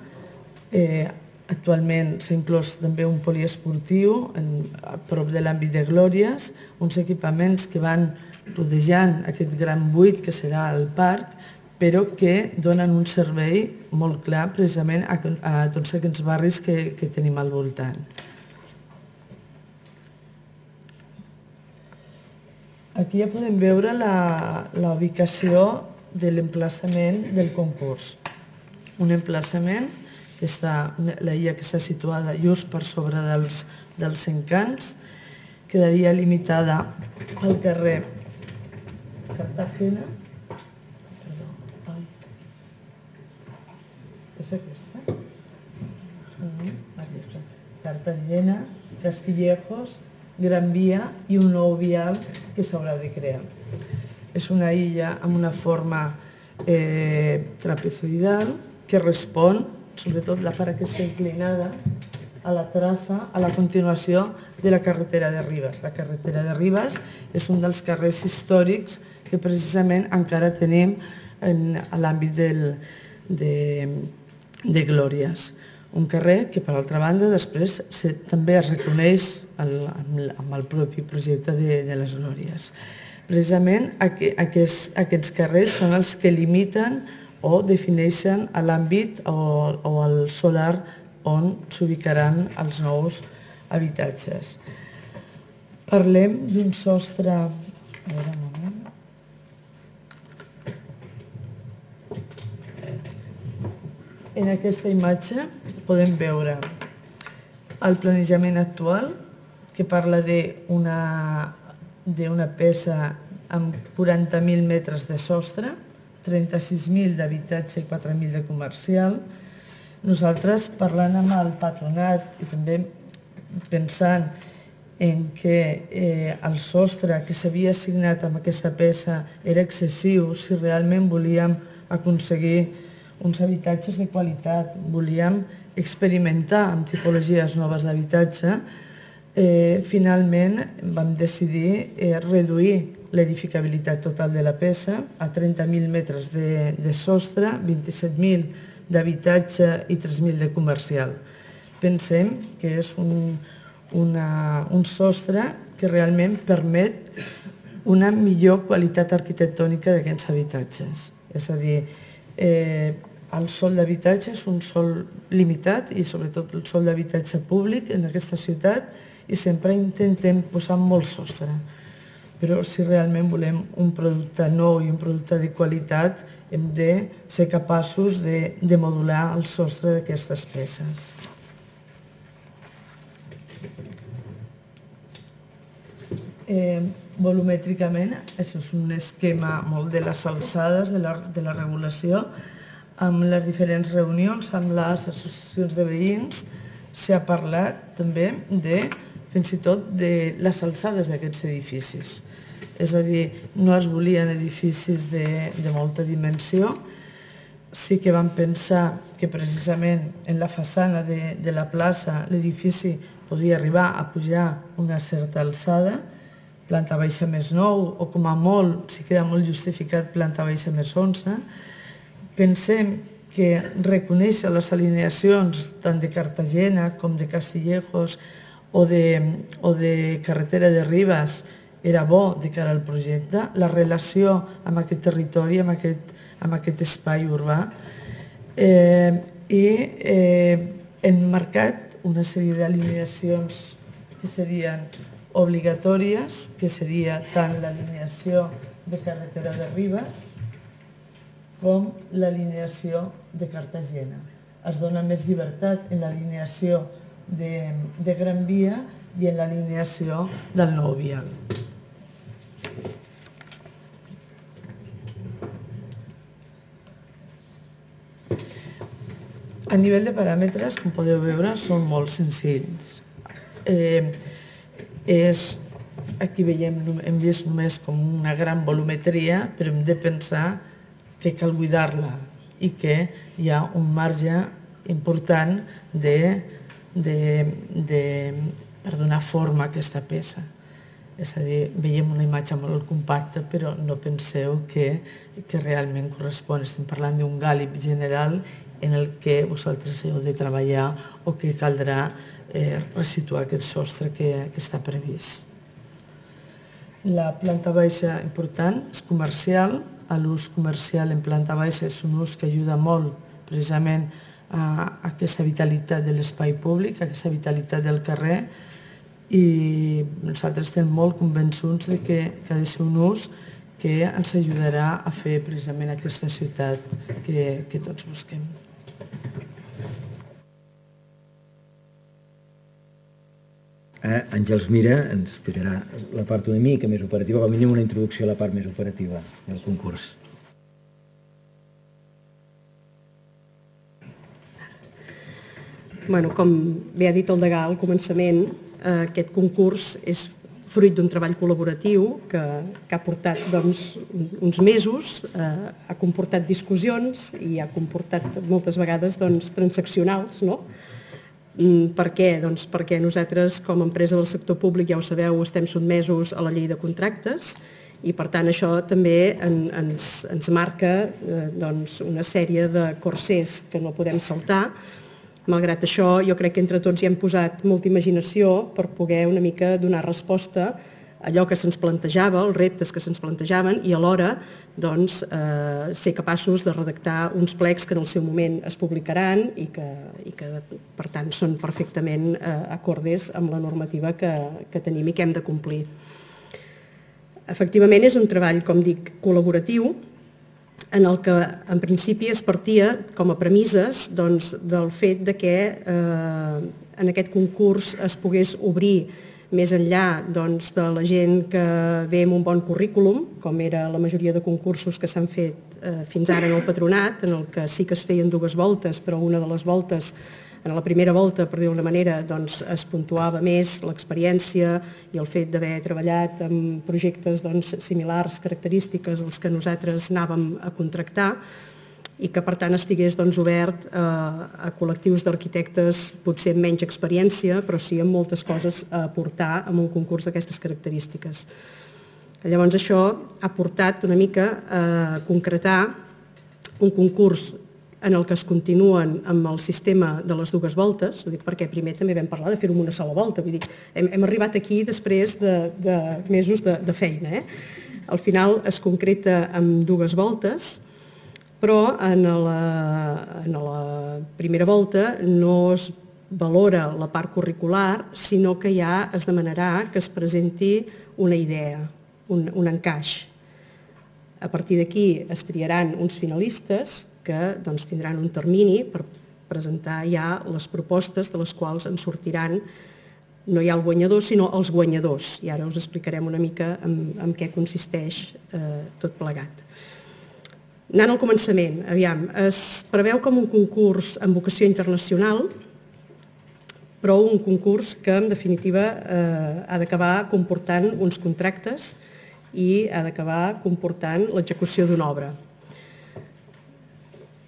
eh, Actualment s'ha inclòs també un poliesportiu en, a prop de l'àmbit de Glòries, uns equipaments que van rodejant aquest gran buit que serà el parc, però que donen un servei molt clar precisament a, tots aquests barris que, que tenim al voltant. Aquí ja podem veure la, la ubicació de l'emplaçament del concurs. Un emplaçament que està, la illa que està situada just per sobre dels, dels encants, quedaria limitada al carrer Cartagena, perdó, ai, és aquesta? Aquesta. Cartagena, Castillejos, Gran Via i un nou vial que s'haurà de crear. És una illa amb una forma eh, trapezoidal que respon sobretot la part aquesta inclinada, a la traça, a la continuació de la carretera de Ribes. La carretera de Ribes és un dels carrers històrics que precisament encara tenim en l'àmbit de, de Glòries. Un carrer que, per altra banda, després se, també es reconeix el, amb el propi projecte de, de les Glòries. Precisament aquests, aquests carrers són els que limiten o defineixen l'àmbit o, o el solar on s'ubicaran els nous habitatges. Parlem d'un sostre... A veure, un moment. en aquesta imatge podem veure el planejament actual, que parla d'una peça amb 40.000 metres de sostre, 36.000 d'habitatge i 4.000 de comercial. Nosaltres, parlant amb el patronat i també pensant en què eh, el sostre que s'havia assignat amb aquesta peça era excessiu, si realment volíem aconseguir uns habitatges de qualitat, volíem experimentar amb tipologies noves d'habitatge, eh, finalment vam decidir eh, reduir l'edificabilitat total de la peça a 30.000 metres de, de sostre, 27.000 d'habitatge i 3.000 de comercial. Pensem que és un, una, un sostre que realment permet una millor qualitat arquitectònica d'aquests habitatges. És a dir, eh, el sol d'habitatge és un sol limitat i sobretot el sol d'habitatge públic en aquesta ciutat i sempre intentem posar molt sostre. Però si realment volem un producte nou i un producte de qualitat, hem de ser capaços de, de modular el sostre d'aquestes peces. Eh, volumètricament, això és un esquema molt de les alçades de la, de la regulació, amb les diferents reunions, amb les associacions de veïns, s'ha parlat també de fins i tot de les alçades d'aquests edificis. És a dir, no es volien edificis de, de molta dimensió, sí que vam pensar que precisament en la façana de, de la plaça l'edifici podia arribar a pujar una certa alçada, planta baixa més 9 o com a molt, si queda molt justificat, planta baixa més 11. Pensem que reconèixer les alineacions tant de Cartagena com de Castillejos o de, o de carretera de Ribes era bo de cara al projecte, la relació amb aquest territori, amb aquest, amb aquest espai urbà, eh, i eh, hem marcat una sèrie d'alineacions que serien obligatòries, que seria tant l'alineació de carretera de Ribes com l'alineació de Cartagena. Es dona més llibertat en l'alineació de, de Gran Via i en l'alineació del nou vial. A nivell de paràmetres, com podeu veure, són molt senzills. Eh, és, aquí veiem, hem vist només com una gran volumetria, però hem de pensar que cal cuidar-la i que hi ha un marge important de de, de, per donar forma a aquesta peça. És a dir, veiem una imatge molt compacta, però no penseu que, que realment correspon. Estem parlant d'un gàlib general en el que vosaltres heu de treballar o que caldrà eh, resituar aquest sostre que, està previst. La planta baixa important és comercial. L'ús comercial en planta baixa és un ús que ajuda molt precisament a aquesta vitalitat de l'espai públic, a aquesta vitalitat del carrer i nosaltres estem molt convençuts de que, que ha de ser un ús que ens ajudarà a fer precisament aquesta ciutat que, que tots busquem. Eh, Àngels Mira ens explicarà la part una mica més operativa, com a mínim una introducció a la part més operativa del concurs. Bueno, com bé ha dit el degà al començament, eh, aquest concurs és fruit d'un treball col·laboratiu que, que ha portat doncs, uns mesos, eh, ha comportat discussions i ha comportat moltes vegades doncs, transaccionals. No? Mm, per què? Doncs perquè nosaltres, com a empresa del sector públic, ja ho sabeu, estem sotmesos a la llei de contractes i per tant això també en, ens, ens marca eh, doncs, una sèrie de corsers que no podem saltar Malgrat això, jo crec que entre tots hi hem posat molta imaginació per poder una mica donar resposta a allò que se'ns plantejava, els reptes que se'ns plantejaven i alhora doncs, eh, ser capaços de redactar uns plecs que en el seu moment es publicaran i que, i que per tant són perfectament eh, acordes amb la normativa que, que tenim i que hem de complir. Efectivament és un treball, com dic, col·laboratiu en el que en principi es partia com a premisses doncs, del fet de que eh, en aquest concurs es pogués obrir més enllà doncs, de la gent que ve amb un bon currículum, com era la majoria de concursos que s'han fet eh, fins ara en el patronat, en el que sí que es feien dues voltes, però una de les voltes en la primera volta, per dir-ho manera, doncs, es puntuava més l'experiència i el fet d'haver treballat en projectes doncs, similars, característiques als que nosaltres anàvem a contractar i que per tant estigués doncs, obert a, a col·lectius d'arquitectes potser amb menys experiència, però sí amb moltes coses a aportar en un concurs d'aquestes característiques. Llavors això ha portat una mica a concretar un concurs en el que es continuen amb el sistema de les dues voltes, ho dic perquè primer també vam parlar de fer-ho amb una sola volta, vull dir, hem, hem arribat aquí després de, de mesos de, de feina. Eh? Al final es concreta amb dues voltes, però en la, en la primera volta no es valora la part curricular, sinó que ja es demanarà que es presenti una idea, un, un encaix. A partir d'aquí es triaran uns finalistes que doncs, tindran un termini per presentar ja les propostes de les quals en sortiran no hi ha el guanyador, sinó els guanyadors. I ara us explicarem una mica en, en què consisteix eh, tot plegat. Anant al començament, aviam, es preveu com un concurs amb vocació internacional, però un concurs que, en definitiva, eh, ha d'acabar comportant uns contractes i ha d'acabar comportant l'execució d'una obra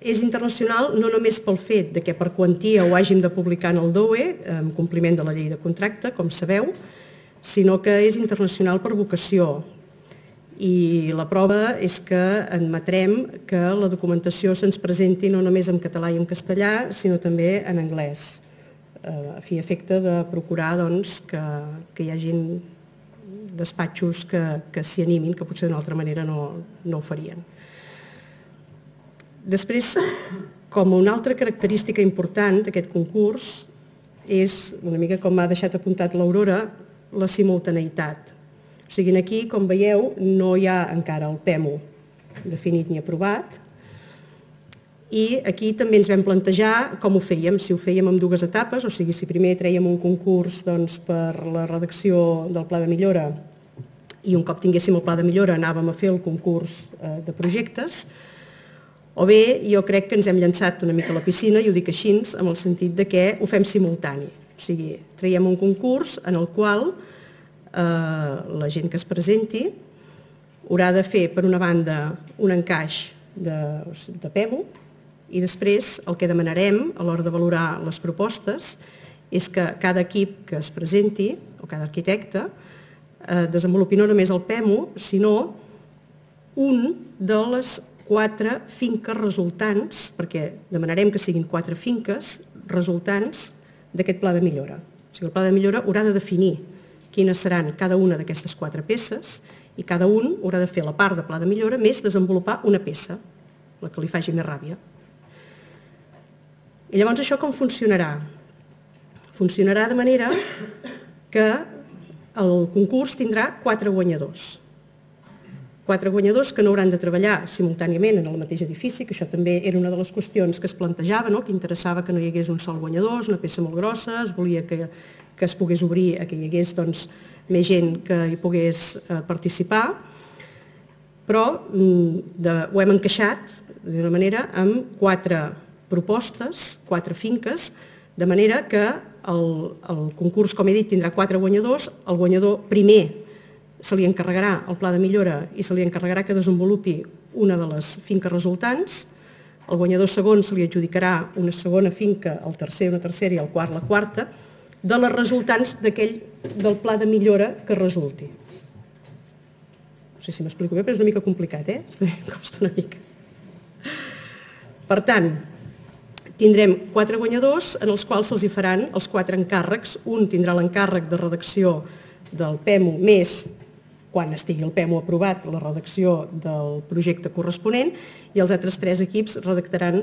és internacional no només pel fet de que per quantia ho hàgim de publicar en el DOE, en compliment de la llei de contracte, com sabeu, sinó que és internacional per vocació. I la prova és que admetrem que la documentació se'ns presenti no només en català i en castellà, sinó també en anglès, eh, a fi efecte de procurar doncs, que, que hi hagin despatxos que, que s'hi animin, que potser d'una altra manera no, no ho farien. Després, com una altra característica important d'aquest concurs és, una mica com m'ha deixat apuntat l'Aurora, la simultaneïtat. O sigui, aquí, com veieu, no hi ha encara el PEMO definit ni aprovat, i aquí també ens vam plantejar com ho fèiem, si ho fèiem en dues etapes, o sigui, si primer trèiem un concurs doncs, per la redacció del pla de millora i un cop tinguéssim el pla de millora anàvem a fer el concurs eh, de projectes, o bé jo crec que ens hem llançat una mica a la piscina, i ho dic així, amb el sentit de que ho fem simultani. O sigui, traiem un concurs en el qual la gent que es presenti haurà de fer, per una banda, un encaix de, de PEMO i després el que demanarem a l'hora de valorar les propostes és que cada equip que es presenti, o cada arquitecte, eh, desenvolupi no només el PEMO, sinó un de les quatre finques resultants, perquè demanarem que siguin quatre finques resultants d'aquest pla de millora. O sigui, el pla de millora haurà de definir quines seran cada una d'aquestes quatre peces i cada un haurà de fer la part de pla de millora més desenvolupar una peça, la que li faci més ràbia. I llavors això com funcionarà? Funcionarà de manera que el concurs tindrà quatre guanyadors quatre guanyadors que no hauran de treballar simultàniament en el mateix edifici, que això també era una de les qüestions que es plantejava, no? que interessava que no hi hagués un sol guanyador, una peça molt grossa, es volia que, que es pogués obrir, que hi hagués doncs, més gent que hi pogués eh, participar, però mm, de, ho hem encaixat d'una manera amb quatre propostes, quatre finques, de manera que el, el concurs, com he dit, tindrà quatre guanyadors, el guanyador primer se li encarregarà el pla de millora i se li encarregarà que desenvolupi una de les finques resultants, el guanyador segon se li adjudicarà una segona finca, el tercer una tercera i el quart la quarta, de les resultants d'aquell del pla de millora que resulti. No sé si m'explico bé, però és una mica complicat, eh? Costa una mica. Per tant, tindrem quatre guanyadors en els quals se'ls faran els quatre encàrrecs. Un tindrà l'encàrrec de redacció del PEMO més quan estigui el PEMO aprovat, la redacció del projecte corresponent i els altres tres equips redactaran,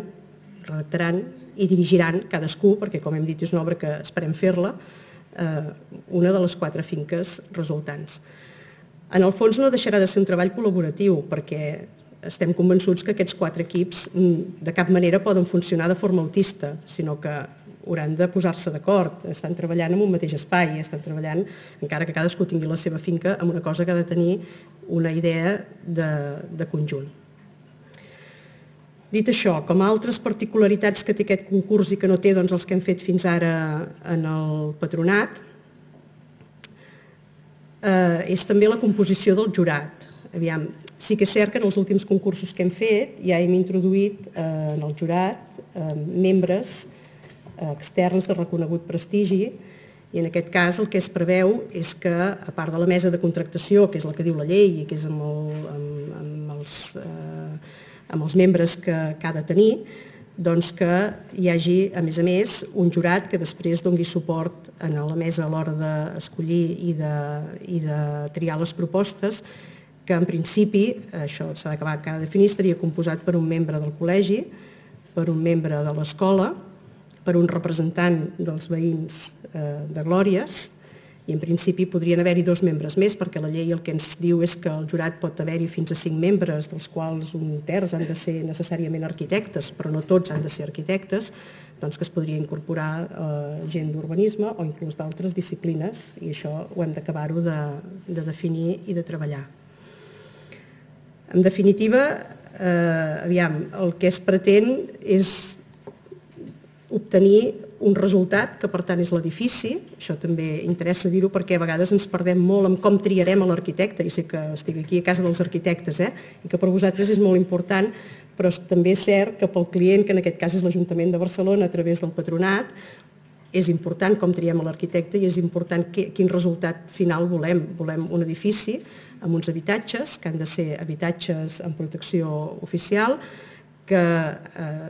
redactaran i dirigiran cadascú, perquè com hem dit és una obra que esperem fer-la, eh, una de les quatre finques resultants. En el fons no deixarà de ser un treball col·laboratiu, perquè estem convençuts que aquests quatre equips mm, de cap manera poden funcionar de forma autista, sinó que hauran de posar-se d'acord, estan treballant en un mateix espai, estan treballant, encara que cadascú tingui la seva finca, amb una cosa que ha de tenir una idea de, de conjunt. Dit això, com altres particularitats que té aquest concurs i que no té doncs, els que hem fet fins ara en el patronat, eh, és també la composició del jurat. Aviam, sí que és cert que en els últims concursos que hem fet ja hem introduït eh, en el jurat eh, membres eh, externs de reconegut prestigi i en aquest cas el que es preveu és que, a part de la mesa de contractació, que és la que diu la llei i que és el, amb, els, eh, amb els membres que, ha de tenir, doncs que hi hagi, a més a més, un jurat que després dongui suport a la mesa a l'hora d'escollir i, de, i de triar les propostes, que en principi, això s'ha d'acabar de definir, estaria composat per un membre del col·legi, per un membre de l'escola, per un representant dels veïns eh, de Glòries, i en principi podrien haver-hi dos membres més perquè la llei el que ens diu és que el jurat pot haver-hi fins a cinc membres, dels quals un terç han de ser necessàriament arquitectes, però no tots han de ser arquitectes, doncs que es podria incorporar eh, gent d'urbanisme o inclús d'altres disciplines i això ho hem d'acabar-ho de, de definir i de treballar. En definitiva, eh, aviam, el que es pretén és obtenir un resultat que per tant és l'edifici, això també interessa dir-ho perquè a vegades ens perdem molt en com triarem a l'arquitecte, i sé que estic aquí a casa dels arquitectes, eh? i que per vosaltres és molt important, però també és cert que pel client, que en aquest cas és l'Ajuntament de Barcelona a través del patronat, és important com triem l'arquitecte i és important quin resultat final volem. Volem un edifici amb uns habitatges, que han de ser habitatges en protecció oficial, que eh,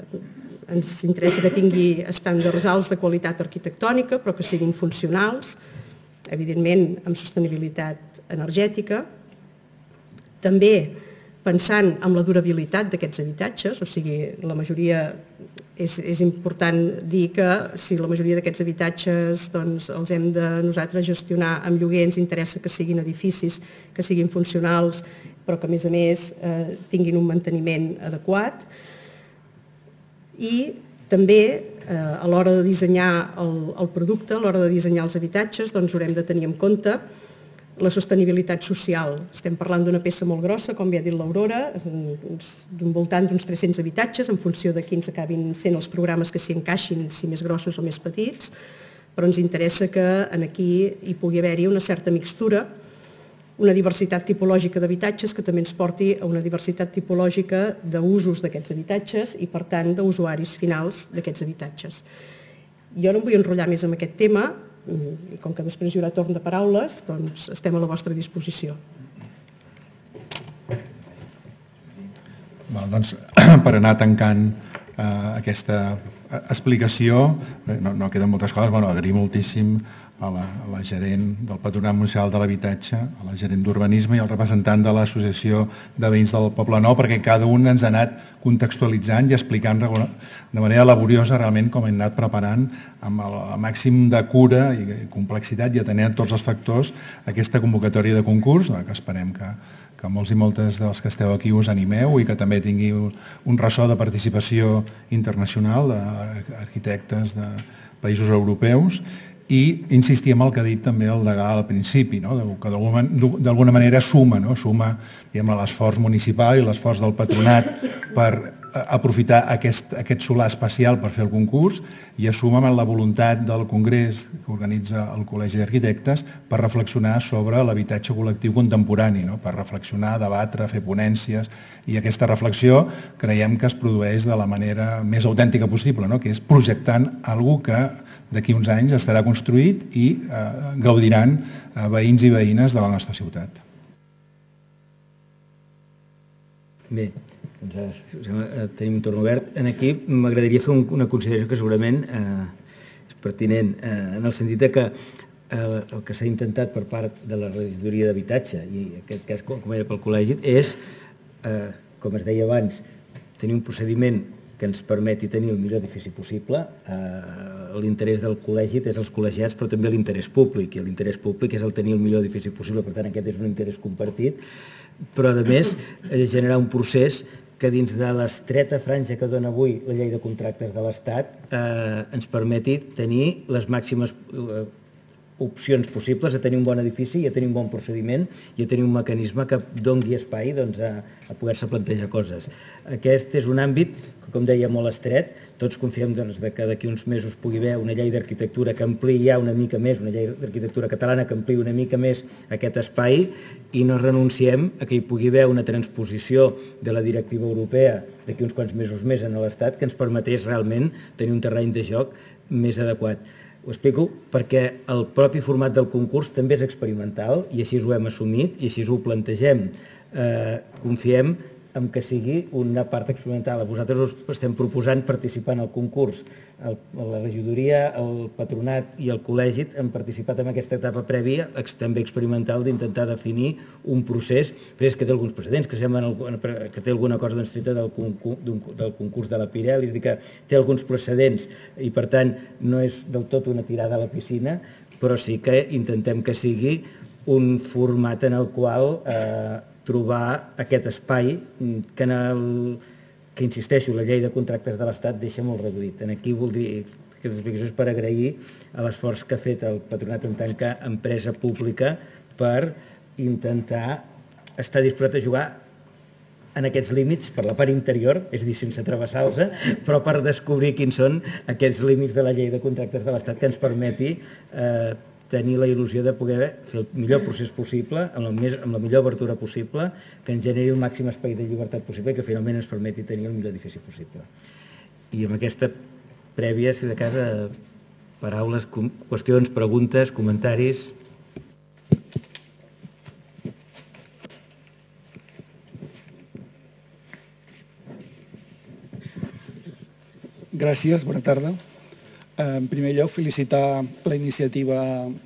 ens interessa que tingui estàndards alts de qualitat arquitectònica, però que siguin funcionals, evidentment amb sostenibilitat energètica. També pensant en la durabilitat d'aquests habitatges, o sigui, la majoria és, és important dir que si la majoria d'aquests habitatges doncs, els hem de nosaltres gestionar amb lloguer, ens interessa que siguin edificis, que siguin funcionals, però que a més a més eh, tinguin un manteniment adequat i també eh, a l'hora de dissenyar el, el producte, a l'hora de dissenyar els habitatges, doncs haurem de tenir en compte la sostenibilitat social. Estem parlant d'una peça molt grossa, com ja ha dit l'Aurora, d'un voltant d'uns 300 habitatges, en funció de quins acabin sent els programes que s'hi encaixin, si més grossos o més petits, però ens interessa que en aquí hi pugui haver-hi una certa mixtura una diversitat tipològica d'habitatges que també ens porti a una diversitat tipològica d'usos d'aquests habitatges i, per tant, d'usuaris finals d'aquests habitatges. Jo no em vull enrotllar més amb aquest tema, i com que després hi haurà torn de paraules, doncs estem a la vostra disposició. Val, doncs, per anar tancant eh, aquesta explicació, no, no queden moltes coses, bueno, agrair moltíssim a la, a la gerent del Patronat Municipal de l'Habitatge, a la gerent d'Urbanisme i al representant de l'Associació de Veïns del Poble Nou, perquè cada un ens ha anat contextualitzant i explicant de manera laboriosa realment com hem anat preparant amb el màxim de cura i complexitat i atenent tots els factors aquesta convocatòria de concurs, que esperem que, que molts i moltes dels que esteu aquí us animeu i que també tingui un ressò de participació internacional d'arquitectes de països europeus i insistir en el que ha dit també el degà al principi, no? que d'alguna manera suma, no? suma l'esforç municipal i l'esforç del patronat per eh, aprofitar aquest, aquest solar especial per fer el concurs i assuma amb la voluntat del Congrés que organitza el Col·legi d'Arquitectes per reflexionar sobre l'habitatge col·lectiu contemporani, no? per reflexionar, debatre, fer ponències i aquesta reflexió creiem que es produeix de la manera més autèntica possible, no? que és projectant alguna que d'aquí uns anys estarà construït i eh, gaudiran eh, veïns i veïnes de la nostra ciutat. Bé, doncs ara tenim un torn obert. En aquí m'agradaria fer una consideració que segurament eh, és pertinent, eh, en el sentit de que eh, el que s'ha intentat per part de la regidoria d'habitatge, i en aquest cas, com, era pel col·legi, és, eh, com es deia abans, tenir un procediment que ens permeti tenir el millor edifici possible. Eh, l'interès del col·legi és els col·legiats, però també l'interès públic, i l'interès públic és el tenir el millor edifici possible, per tant aquest és un interès compartit. però a més eh, generar un procés que dins de l'estreta franja que dona avui la llei de contractes de l'Estat eh, ens permeti tenir les màximes eh, opcions possibles a tenir un bon edifici i a tenir un bon procediment i a tenir un mecanisme que dongui espai doncs, a, a poder-se plantejar coses. Aquest és un àmbit com deia, molt estret. Tots confiem doncs, que d'aquí uns mesos pugui haver una llei d'arquitectura que ampliï ja una mica més, una llei d'arquitectura catalana que ampliï una mica més aquest espai i no renunciem a que hi pugui haver una transposició de la directiva europea d'aquí uns quants mesos més en l'Estat que ens permetés realment tenir un terreny de joc més adequat. Ho explico perquè el propi format del concurs també és experimental i així ho hem assumit i així ho plantegem. Eh, confiem en que sigui una part experimental. Vosaltres us estem proposant participar en el concurs. El, la regidoria, el patronat i el col·legi han participat en aquesta etapa prèvia, també experimental, d'intentar definir un procés, però és que té alguns precedents, que semblen que té alguna cosa d'enstreta del, concurs, del concurs de la Pirelli, és dir, que té alguns precedents i, per tant, no és del tot una tirada a la piscina, però sí que intentem que sigui un format en el qual eh, trobar aquest espai que, en el, que insisteixo, la llei de contractes de l'Estat deixa molt reduït. En aquí voldria aquestes explicacions per agrair l'esforç que ha fet el patronat en tant que empresa pública per intentar estar disposat a jugar en aquests límits per la part interior, és a dir, sense travessar-los, però per descobrir quins són aquests límits de la llei de contractes de l'Estat que ens permeti eh, tenir la il·lusió de poder fer el millor procés possible, amb la, més, amb la millor obertura possible, que ens generi el màxim espai de llibertat possible i que finalment ens permeti tenir el millor edifici possible. I amb aquesta prèvia, si de casa, paraules, qüestions, preguntes, comentaris... Gràcies, bona tarda. En primer lloc, felicitar la iniciativa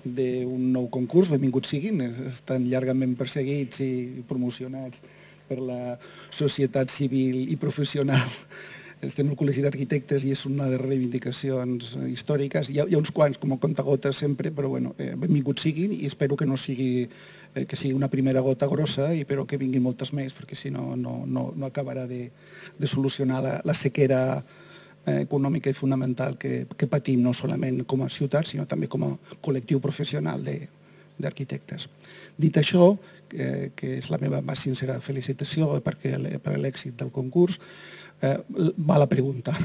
d'un nou concurs, benvinguts siguin, estan llargament perseguits i promocionats per la societat civil i professional. Estem al Col·legi d'Arquitectes i és una de reivindicacions històriques. Hi ha, hi ha uns quants com a contagotes sempre, però bueno, eh, benvinguts siguin i espero que no sigui, eh, que sigui una primera gota grossa i però que vinguin moltes més, perquè si no, no, no, no acabarà de, de solucionar la, la sequera eh, econòmica i fonamental que, que patim no solament com a ciutat, sinó també com a col·lectiu professional d'arquitectes. Dit això, eh, que és la meva més sincera felicitació perquè, per l'èxit del concurs, eh, va la pregunta.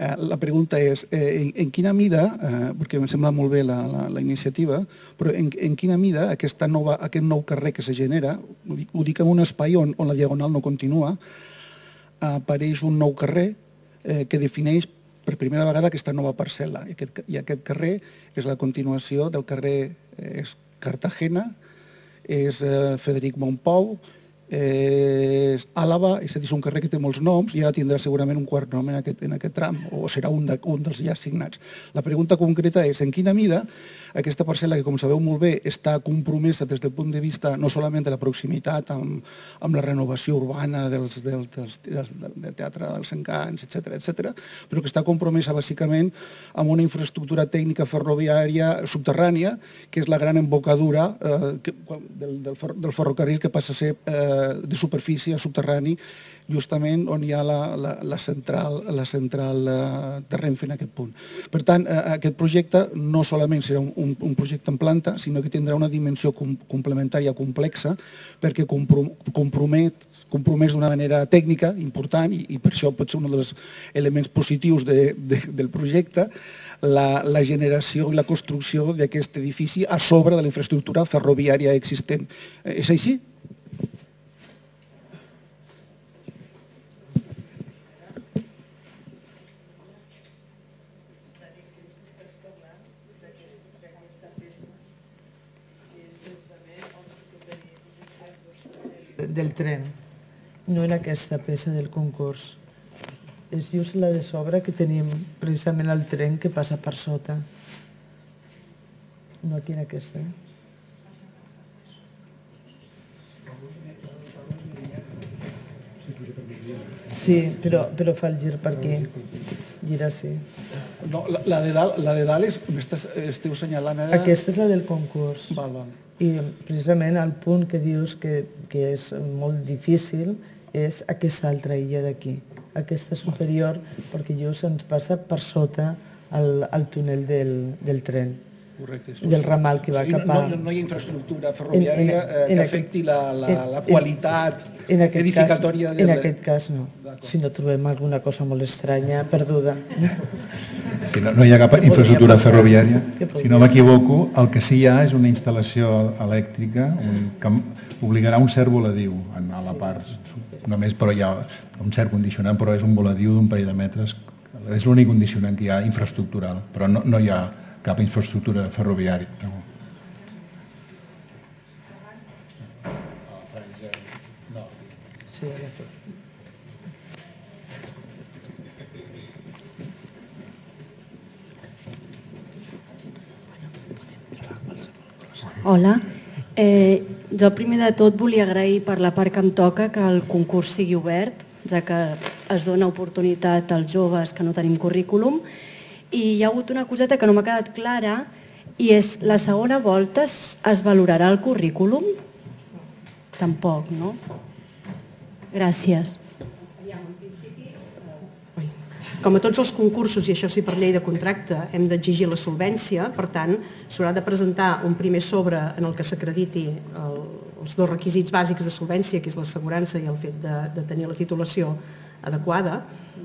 Eh, la pregunta és, eh, en, en quina mida, eh, perquè em sembla molt bé la, la, la iniciativa, però en, en quina mida aquesta nova, aquest nou carrer que se genera, ho dic, ho dic en un espai on, on la diagonal no continua, apareix un nou carrer eh, que defineix per primera vegada aquesta nova parcel·la. I aquest, I aquest carrer és la continuació del carrer eh, Cartagena, és eh, Federic Montpou, és Àlava, és a dir, és un carrer que té molts noms i ara tindrà segurament un quart nom en aquest, en aquest tram, o serà un, de, un dels ja assignats. La pregunta concreta és en quina mida aquesta parcel·la, que com sabeu molt bé, està compromesa des del punt de vista no solament de la proximitat amb, amb la renovació urbana dels, dels, dels, dels, del Teatre dels Encants, etc etc, però que està compromesa bàsicament amb una infraestructura tècnica ferroviària subterrània, que és la gran embocadura eh, que, del, del, del ferrocarril que passa a ser eh, de superfície, subterrani, justament on hi ha la, la, la central, la central eh, de Renfe en aquest punt. Per tant, eh, aquest projecte no solament serà un, un, un projecte en planta, sinó que tindrà una dimensió com, complementària complexa perquè compromet compromès d'una manera tècnica important i, i per això pot ser un dels elements positius de, de, del projecte, la, la generació i la construcció d'aquest edifici a sobre de la infraestructura ferroviària existent. Eh, és així? Del tren, no en aquesta peça del concurs. És just la de sobre que tenim precisament el tren que passa per sota. No aquí en aquesta. Eh? Sí, però, però fa el gir per aquí. Gira sí. No, la, la, de dalt, la de dalt és, esteu assenyalant ara... Aquesta és la del concurs. Val, val. I precisament el punt que dius que, que és molt difícil és aquesta altra illa d'aquí, aquesta superior, perquè just ens passa per sota el, el túnel del, del tren. Correcte. del ramal que va sí, cap a... No, no hi ha infraestructura ferroviària En- en- eh, en que afecti la, la, en- la qualitat en edificatòria. cas, En aquest cas no. Si no trobem alguna cosa molt estranya, perduda. Si no, no hi ha cap infraestructura ferroviària. Si no m'equivoco, el que sí hi ha és una instal·lació elèctrica un, que obligarà un cert voladiu en, a la part. Només, però hi ha un cert condicionant, però és un voladiu d'un parell de metres. És l'únic condicionant que hi ha infraestructural, però no, no hi ha cap infraestructura ferroviària. No. Hola. Eh, jo primer de tot volia agrair per la part que em toca que el concurs sigui obert, ja que es dona oportunitat als joves que no tenim currículum. I hi ha hagut una coseta que no m'ha quedat clara i és la segona volta es, es valorarà el currículum? Tampoc, no? Gràcies. Com a tots els concursos, i això sí per llei de contracte, hem d'exigir la solvència, per tant, s'haurà de presentar un primer sobre en el que s'acrediti el, els dos requisits bàsics de solvència, que és l'assegurança i el fet de, de tenir la titulació adequada.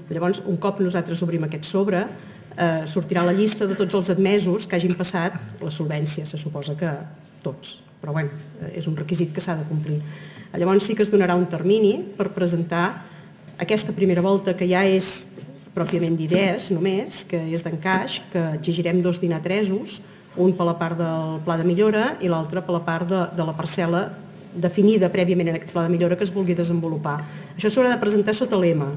Llavors, un cop nosaltres obrim aquest sobre, eh, sortirà la llista de tots els admesos que hagin passat la solvència, se suposa que tots, però bueno, eh, és un requisit que s'ha de complir. Llavors sí que es donarà un termini per presentar aquesta primera volta que ja és pròpiament d'idees només, que és d'encaix, que exigirem dos dinatresos, un per la part del pla de millora i l'altre per la part de, de la parcel·la definida prèviament en aquest pla de millora que es vulgui desenvolupar. Això s'haurà de presentar sota l'EMA,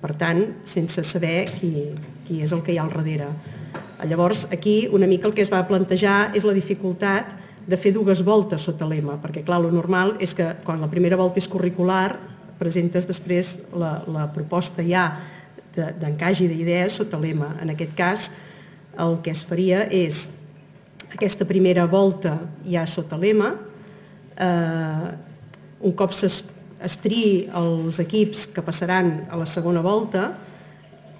per tant, sense saber qui, qui és el que hi ha al darrere. Llavors, aquí una mica el que es va plantejar és la dificultat de fer dues voltes sota l'EMA, perquè clar, lo normal és que quan la primera volta és curricular, presentes després la, la proposta ja d'encaix i d'idees sota l'EMA. En aquest cas, el que es faria és aquesta primera volta ja sota l'EMA, eh, un cop s'estriï els equips que passaran a la segona volta,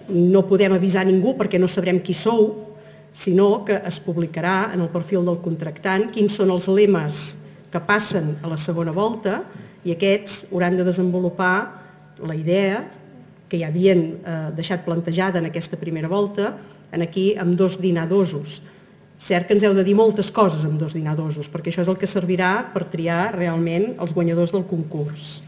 no podem avisar ningú perquè no sabrem qui sou, sinó que es publicarà en el perfil del contractant quins són els lemes que passen a la segona volta i aquests hauran de desenvolupar la idea que ja havien eh, deixat plantejada en aquesta primera volta, en aquí amb dos dinadosos. Cert que ens heu de dir moltes coses amb dos dinadosos, perquè això és el que servirà per triar realment els guanyadors del concurs.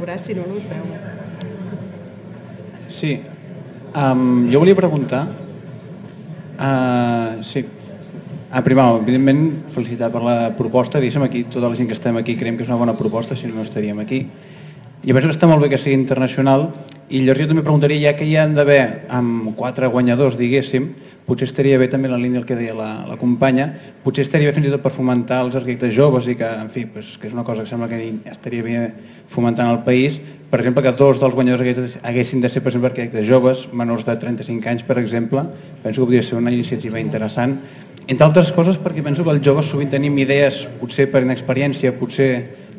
El braç, si no, no us veu. Sí. Um, jo volia preguntar... Uh, sí. Ah, primer, evidentment, felicitar per la proposta. Diguéssim, aquí, tota la gent que estem aquí creiem que és una bona proposta, si no, no estaríem aquí. Jo penso que està molt bé que sigui internacional i llavors jo també preguntaria, ja que hi han d'haver amb quatre guanyadors, diguéssim, potser estaria bé també la línia del que deia la, la companya, potser estaria bé fins i tot per fomentar els arquitectes joves i que, en fi, pues, que és una cosa que sembla que estaria bé fomentant al país, per exemple, que dos dels guanyadors haguessin de ser, per exemple, arquitectes joves, menors de 35 anys, per exemple, penso que podria ser una iniciativa interessant. Entre altres coses, perquè penso que els joves sovint tenim idees, potser per inexperiència, potser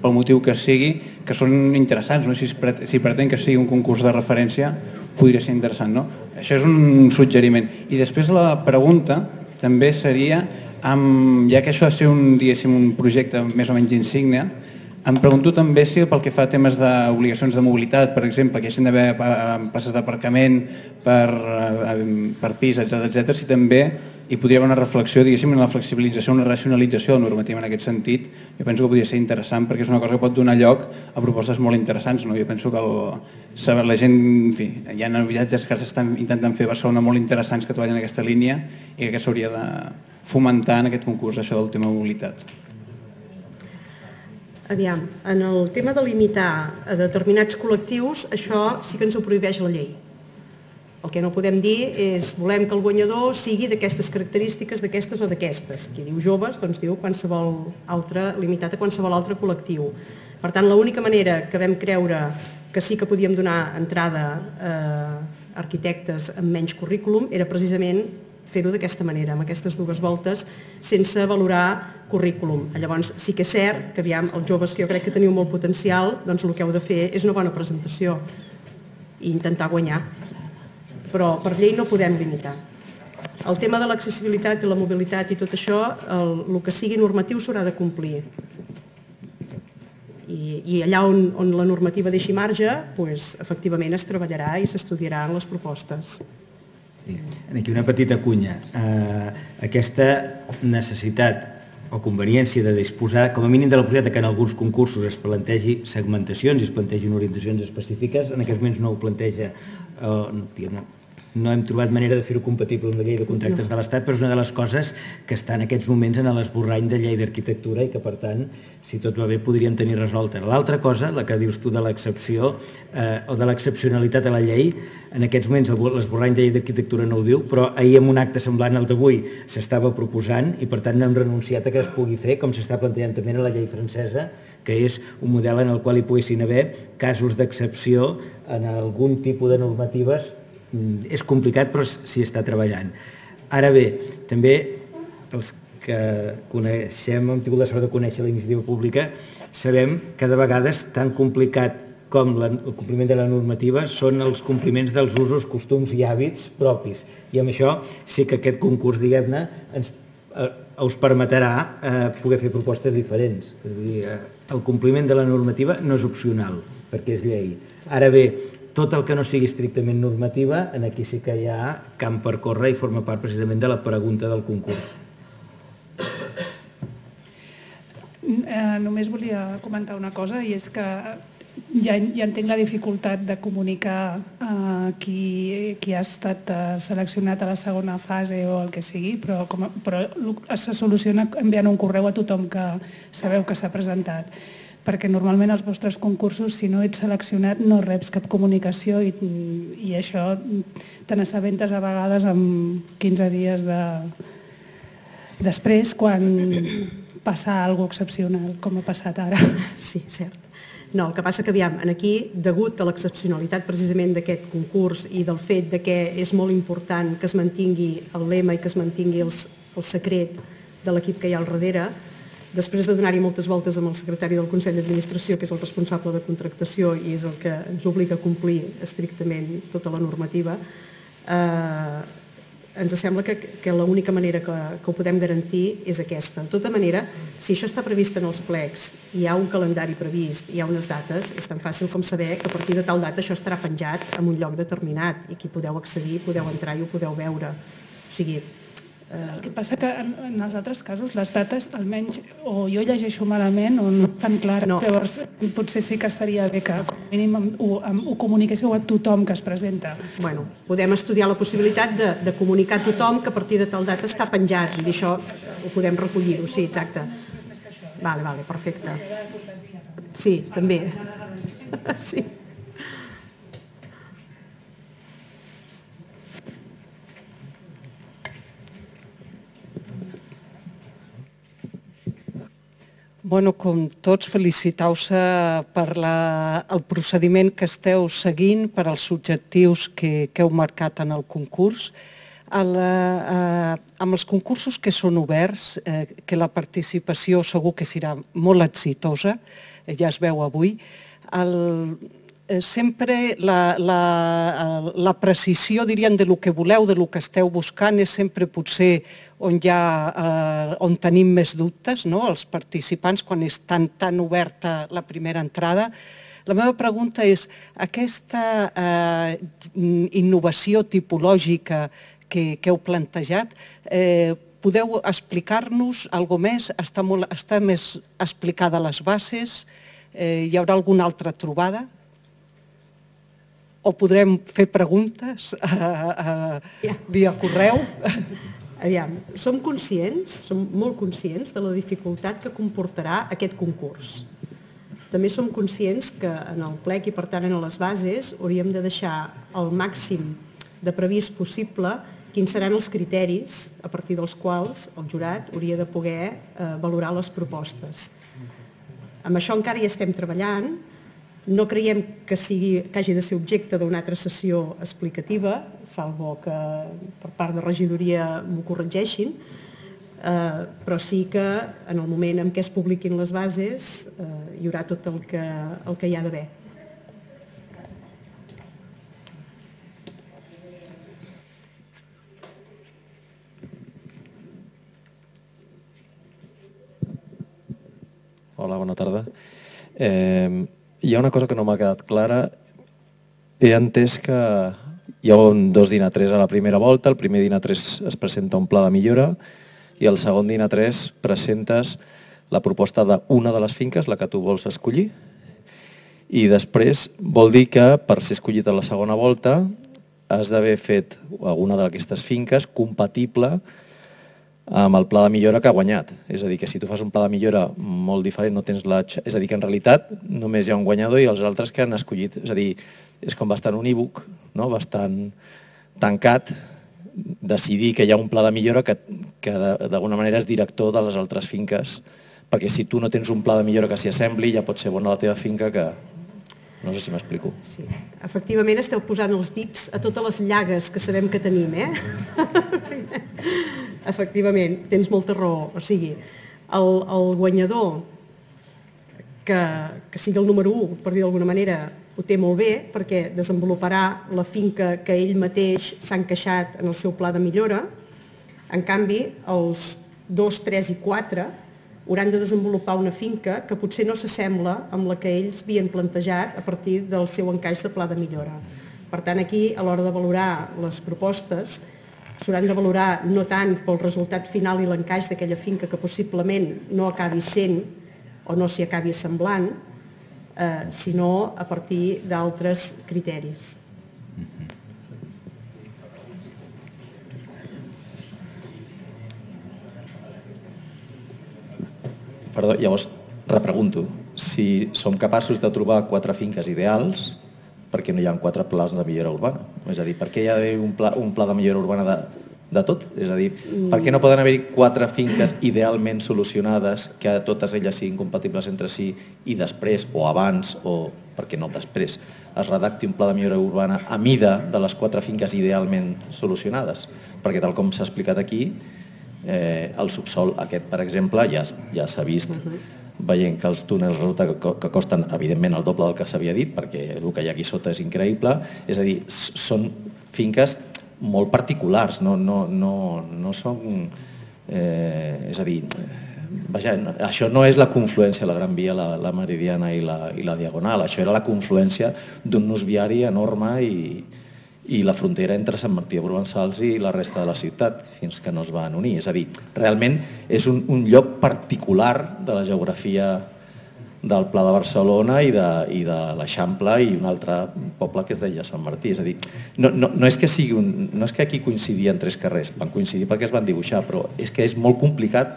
pel motiu que sigui, que són interessants. No? Si, es pret si pretén que sigui un concurs de referència, podria ser interessant. No? Això és un suggeriment. I després la pregunta també seria, amb, ja que això ha de ser un, un projecte més o menys insigne, em pregunto també si pel que fa a temes d'obligacions de mobilitat, per exemple, que hagin d'haver passes d'aparcament per, per pis, etc etc, si també hi podria haver una reflexió, diguéssim, en la flexibilització, una racionalització normativa en aquest sentit. Jo penso que podria ser interessant perquè és una cosa que pot donar lloc a propostes molt interessants. No? Jo penso que el, saber la gent, en fi, hi ha habitatges que s'estan intentant fer a Barcelona molt interessants que treballen en aquesta línia i que s'hauria de fomentar en aquest concurs això del tema mobilitat. Aviam, en el tema de limitar a determinats col·lectius, això sí que ens ho prohibeix la llei. El que no podem dir és volem que el guanyador sigui d'aquestes característiques, d'aquestes o d'aquestes. Qui diu joves, doncs diu qualsevol altre, limitat a qualsevol altre col·lectiu. Per tant, l'única manera que vam creure que sí que podíem donar entrada a arquitectes amb menys currículum era precisament fer-ho d'aquesta manera, amb aquestes dues voltes, sense valorar currículum. Llavors, sí que és cert que, aviam, els joves que jo crec que teniu molt potencial, doncs el que heu de fer és una bona presentació i intentar guanyar però per llei no podem limitar. El tema de l'accessibilitat i la mobilitat i tot això, el, el que sigui normatiu s'haurà de complir. I, i allà on, on la normativa deixi marge, doncs, efectivament es treballarà i s'estudiaran les propostes. Aquí una petita cunya. Uh, aquesta necessitat o conveniència de disposar, com a mínim de la possibilitat que en alguns concursos es plantegi segmentacions i es plantegin orientacions específiques, en aquests moments no ho planteja, uh, no hem trobat manera de fer-ho compatible amb la llei de contractes no. de l'Estat, però és una de les coses que està en aquests moments en l'esborrany de llei d'arquitectura i que, per tant, si tot va bé, podríem tenir resolta. L'altra cosa, la que dius tu de l'excepció eh, o de l'excepcionalitat a la llei, en aquests moments l'esborrany de llei d'arquitectura no ho diu, però ahir en un acte semblant al d'avui s'estava proposant i, per tant, no hem renunciat a que es pugui fer, com s'està plantejant també en la llei francesa, que és un model en el qual hi poguessin haver casos d'excepció en algun tipus de normatives és complicat però s'hi està treballant. Ara bé, també els que coneixem, hem tingut la sort de conèixer la iniciativa pública, sabem que de vegades tan complicat com el compliment de la normativa són els compliments dels usos, costums i hàbits propis. I amb això sí que aquest concurs, diguem-ne, ens eh, us permetrà eh, poder fer propostes diferents. És a dir, eh, el compliment de la normativa no és opcional, perquè és llei. Ara bé, tot el que no sigui estrictament normativa, en aquí sí que hi ha camp per córrer i forma part precisament de la pregunta del concurs. Eh, només volia comentar una cosa i és que ja, ja entenc la dificultat de comunicar eh, qui, qui ha estat eh, seleccionat a la segona fase o el que sigui, però, com, però se soluciona enviant un correu a tothom que sabeu que s'ha presentat perquè normalment els vostres concursos, si no ets seleccionat, no reps cap comunicació i, i això te n'assabentes a vegades amb 15 dies de... després, quan passa alguna excepcional, com ha passat ara. Sí, cert. No, el que passa que, aviam, aquí, degut a l'excepcionalitat precisament d'aquest concurs i del fet de que és molt important que es mantingui el lema i que es mantingui el, el secret de l'equip que hi ha al darrere, Després de donar-hi moltes voltes amb el secretari del Consell d'Administració, que és el responsable de contractació i és el que ens obliga a complir estrictament tota la normativa, eh, ens sembla que, que l'única manera que, que ho podem garantir és aquesta. De tota manera, si això està previst en els plecs, hi ha un calendari previst, hi ha unes dates, és tan fàcil com saber que a partir de tal data això estarà penjat en un lloc determinat i aquí podeu accedir, podeu entrar i ho podeu veure. O sigui, el que passa que en, en els altres casos les dates, almenys, o jo llegeixo malament o no tan clar, no. llavors potser sí que estaria bé que com a mínim ho, ho comuniquéssiu a tothom que es presenta. Bueno, podem estudiar la possibilitat de, de comunicar a tothom que a partir de tal data està penjat i això ho podem recollir-ho, sí, exacte. Vale, vale, perfecte. Sí, també. Sí. Bueno, com tots, felicitar-vos per la, el procediment que esteu seguint, per als objectius que, que heu marcat en el concurs. El, eh, amb els concursos que són oberts, eh, que la participació segur que serà molt exitosa, eh, ja es veu avui, el, Eh, sempre la, la, la precisió, diríem, de lo que voleu, de lo que esteu buscant, és sempre potser on, ha, eh, on tenim més dubtes, no? els participants, quan és tan, tan oberta la primera entrada. La meva pregunta és, aquesta eh, innovació tipològica que, que heu plantejat, eh, podeu explicar-nos alguna més? Està, molt, està més explicada les bases? Eh, hi haurà alguna altra trobada? O podrem fer preguntes a, a, ja. via correu. Aviam, som conscients, som molt conscients de la dificultat que comportarà aquest concurs. També som conscients que en el plec i per tant en les bases hauríem de deixar el màxim de previst possible quins seran els criteris a partir dels quals el jurat hauria de poder eh, valorar les propostes. Amb això encara hi estem treballant, no creiem que, sigui, hagi de ser objecte d'una altra sessió explicativa, salvo que per part de regidoria m'ho corregeixin, eh, però sí que en el moment en què es publiquin les bases eh, hi haurà tot el que, el que hi ha d'haver. Hola, bona tarda. Eh, hi ha una cosa que no m'ha quedat clara. He entès que hi ha un dos dinar 3 a la primera volta, el primer dinar 3 es presenta un pla de millora i el segon dinar 3 presentes la proposta d'una de les finques, la que tu vols escollir, i després vol dir que per ser escollit a la segona volta has d'haver fet alguna d'aquestes finques compatible amb amb el pla de millora que ha guanyat. És a dir, que si tu fas un pla de millora molt diferent, no tens la... És a dir, que en realitat només hi ha un guanyador i els altres que han escollit. És a dir, és com bastant unívoc, no? bastant tancat, decidir que hi ha un pla de millora que, que d'alguna manera és director de les altres finques, perquè si tu no tens un pla de millora que s'hi assembli, ja pot ser bona la teva finca que, no sé si m'explico. Sí. Efectivament, esteu posant els dits a totes les llagues que sabem que tenim, eh? Efectivament, tens molta raó. O sigui, el, el guanyador que, que sigui el número 1, per dir d'alguna manera, ho té molt bé perquè desenvoluparà la finca que ell mateix s'ha encaixat en el seu pla de millora. En canvi, els 2, 3 i 4 hauran de desenvolupar una finca que potser no s'assembla amb la que ells havien plantejat a partir del seu encaix de pla de millora. Per tant, aquí, a l'hora de valorar les propostes, s'hauran de valorar no tant pel resultat final i l'encaix d'aquella finca que possiblement no acabi sent o no s'hi acabi semblant, eh, sinó a partir d'altres criteris. Perdó, llavors repregunto, si som capaços de trobar quatre finques ideals, per què no hi ha quatre plans de millora urbana? És a dir, per què hi ha d'haver un, pla, un pla de millora urbana de, de tot? És a dir, per què no poden haver-hi quatre finques idealment solucionades que totes elles siguin compatibles entre si i després o abans o, per què no després, es redacti un pla de millora urbana a mida de les quatre finques idealment solucionades? Perquè tal com s'ha explicat aquí, eh, el subsol aquest, per exemple, ja, ja s'ha vist uh -huh. veient que els túnels resulta que, que costen evidentment el doble del que s'havia dit perquè el que hi ha aquí sota és increïble és a dir, són finques molt particulars no, no, no, no són eh, és a dir vaja, això no és la confluència la Gran Via, la, la Meridiana i la, i la Diagonal, això era la confluència d'un nus viari enorme i, i la frontera entre Sant Martí de Provençals i la resta de la ciutat, fins que no es van unir. És a dir, realment és un, un lloc particular de la geografia del Pla de Barcelona i de, i de l'Eixample i un altre poble que es deia Sant Martí. És a dir, no, no, no, és que sigui un, no és que aquí coincidien tres carrers, van coincidir perquè es van dibuixar, però és que és molt complicat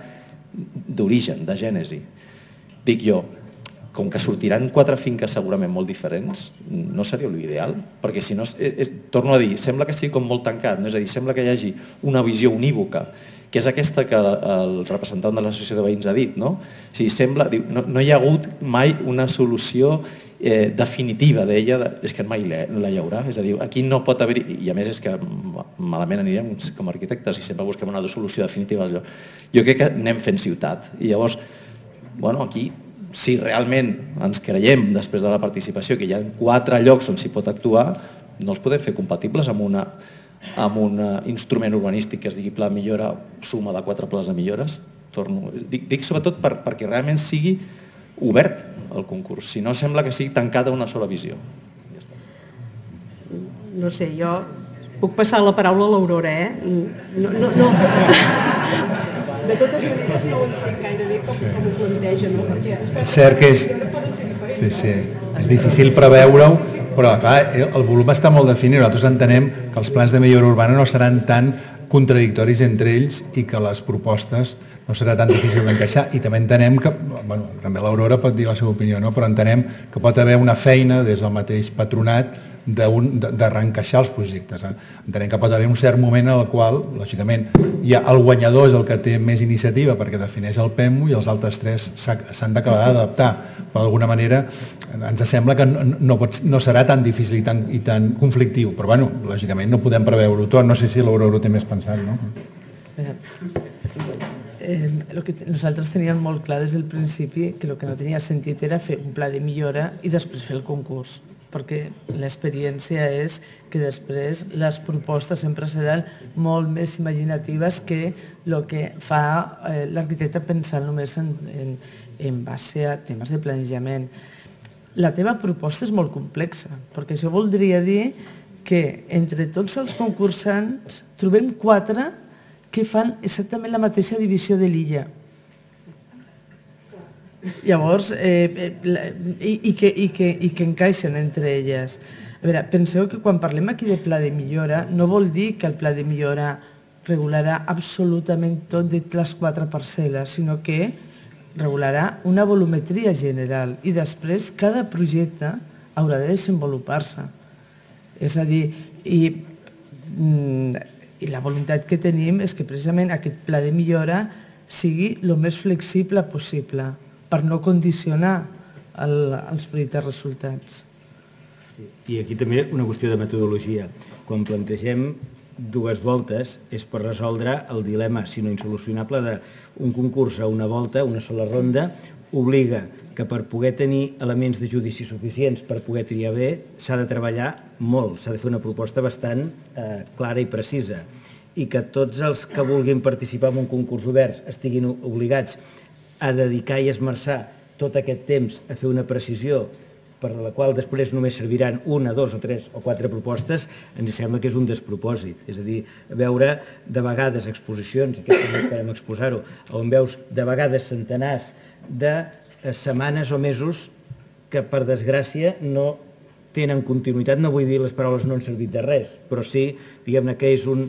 d'origen, de gènesi. Dic jo, com que sortiran quatre finques segurament molt diferents, no seria l'ideal, perquè si no, és, és, torno a dir, sembla que sigui com molt tancat, no? és a dir, sembla que hi hagi una visió unívoca, que és aquesta que el representant de l'associació de veïns ha dit, no? O sigui, sembla, diu, no, no hi ha hagut mai una solució eh, definitiva d'ella, de, és que mai la, la hi haurà, és a dir, aquí no pot haver i a més és que malament anirem com a arquitectes i sempre busquem una solució definitiva. Jo crec que anem fent ciutat i llavors, bueno, aquí si realment ens creiem, després de la participació, que hi ha quatre llocs on s'hi pot actuar, no els podem fer compatibles amb, una, amb un instrument urbanístic que es digui pla de millora, suma de quatre plans de millores. Torno, dic, dic sobretot per, perquè realment sigui obert el concurs, si no sembla que sigui tancada una sola visió. No sé, jo puc passar la paraula a l'Aurora, eh? No, no, no. De totes maneres no ho entenc gaire bé com, sí. com ho planteja, no? Perquè és cert que és... Sí, sí, és difícil preveure-ho, però clar, el volum està molt definit. Nosaltres entenem que els plans de millora urbana no seran tan contradictoris entre ells i que les propostes no serà tan difícil d'encaixar i també entenem que, bueno, també l'Aurora pot dir la seva opinió, no? però entenem que pot haver una feina des del mateix patronat de reencaixar els projectes. Eh? Entenem que pot haver un cert moment en el qual, lògicament, ja el guanyador és el que té més iniciativa perquè defineix el PEMU i els altres tres s'han d'acabar d'adaptar. Però d'alguna manera ens sembla que no, no, pot, no serà tan difícil i tan, i tan conflictiu, però bueno, lògicament no podem preveure-ho tot. No sé si l'Aurora ho té més pensat, no? Lo que nosaltres teníem molt clar des del principi que el que no tenia sentit era fer un pla de millora i després fer el concurs perquè l'experiència és que després les propostes sempre seran molt més imaginatives que el que fa eh, l'arquitecte pensant només en, en, en base a temes de planejament. La teva proposta és molt complexa, perquè això voldria dir que entre tots els concursants trobem quatre que fan exactament la mateixa divisió de l'illa. Llavors, eh, eh, i, i, que, i, que, i que encaixen entre elles. A veure, penseu que quan parlem aquí de pla de millora, no vol dir que el pla de millora regularà absolutament tot de les quatre parcel·les, sinó que regularà una volumetria general i després cada projecte haurà de desenvolupar-se. És a dir, i, mm, i la voluntat que tenim és que precisament aquest pla de millora sigui el més flexible possible per no condicionar el, els projectes resultats. I aquí també una qüestió de metodologia. Quan plantegem dues voltes és per resoldre el dilema, si no insolucionable, d'un concurs a una volta, una sola ronda, obliga que per poder tenir elements de judici suficients per poder triar bé, s'ha de treballar molt, s'ha de fer una proposta bastant eh, clara i precisa i que tots els que vulguin participar en un concurs obert estiguin obligats a dedicar i esmerçar tot aquest temps a fer una precisió per la qual després només serviran una, dos o tres o quatre propostes, ens sembla que és un despropòsit. És a dir, veure de vegades exposicions, aquesta no esperem exposar-ho, on veus de vegades centenars de setmanes o mesos que per desgràcia no tenen continuïtat, no vull dir les paraules no han servit de res, però sí, diguem-ne que és un,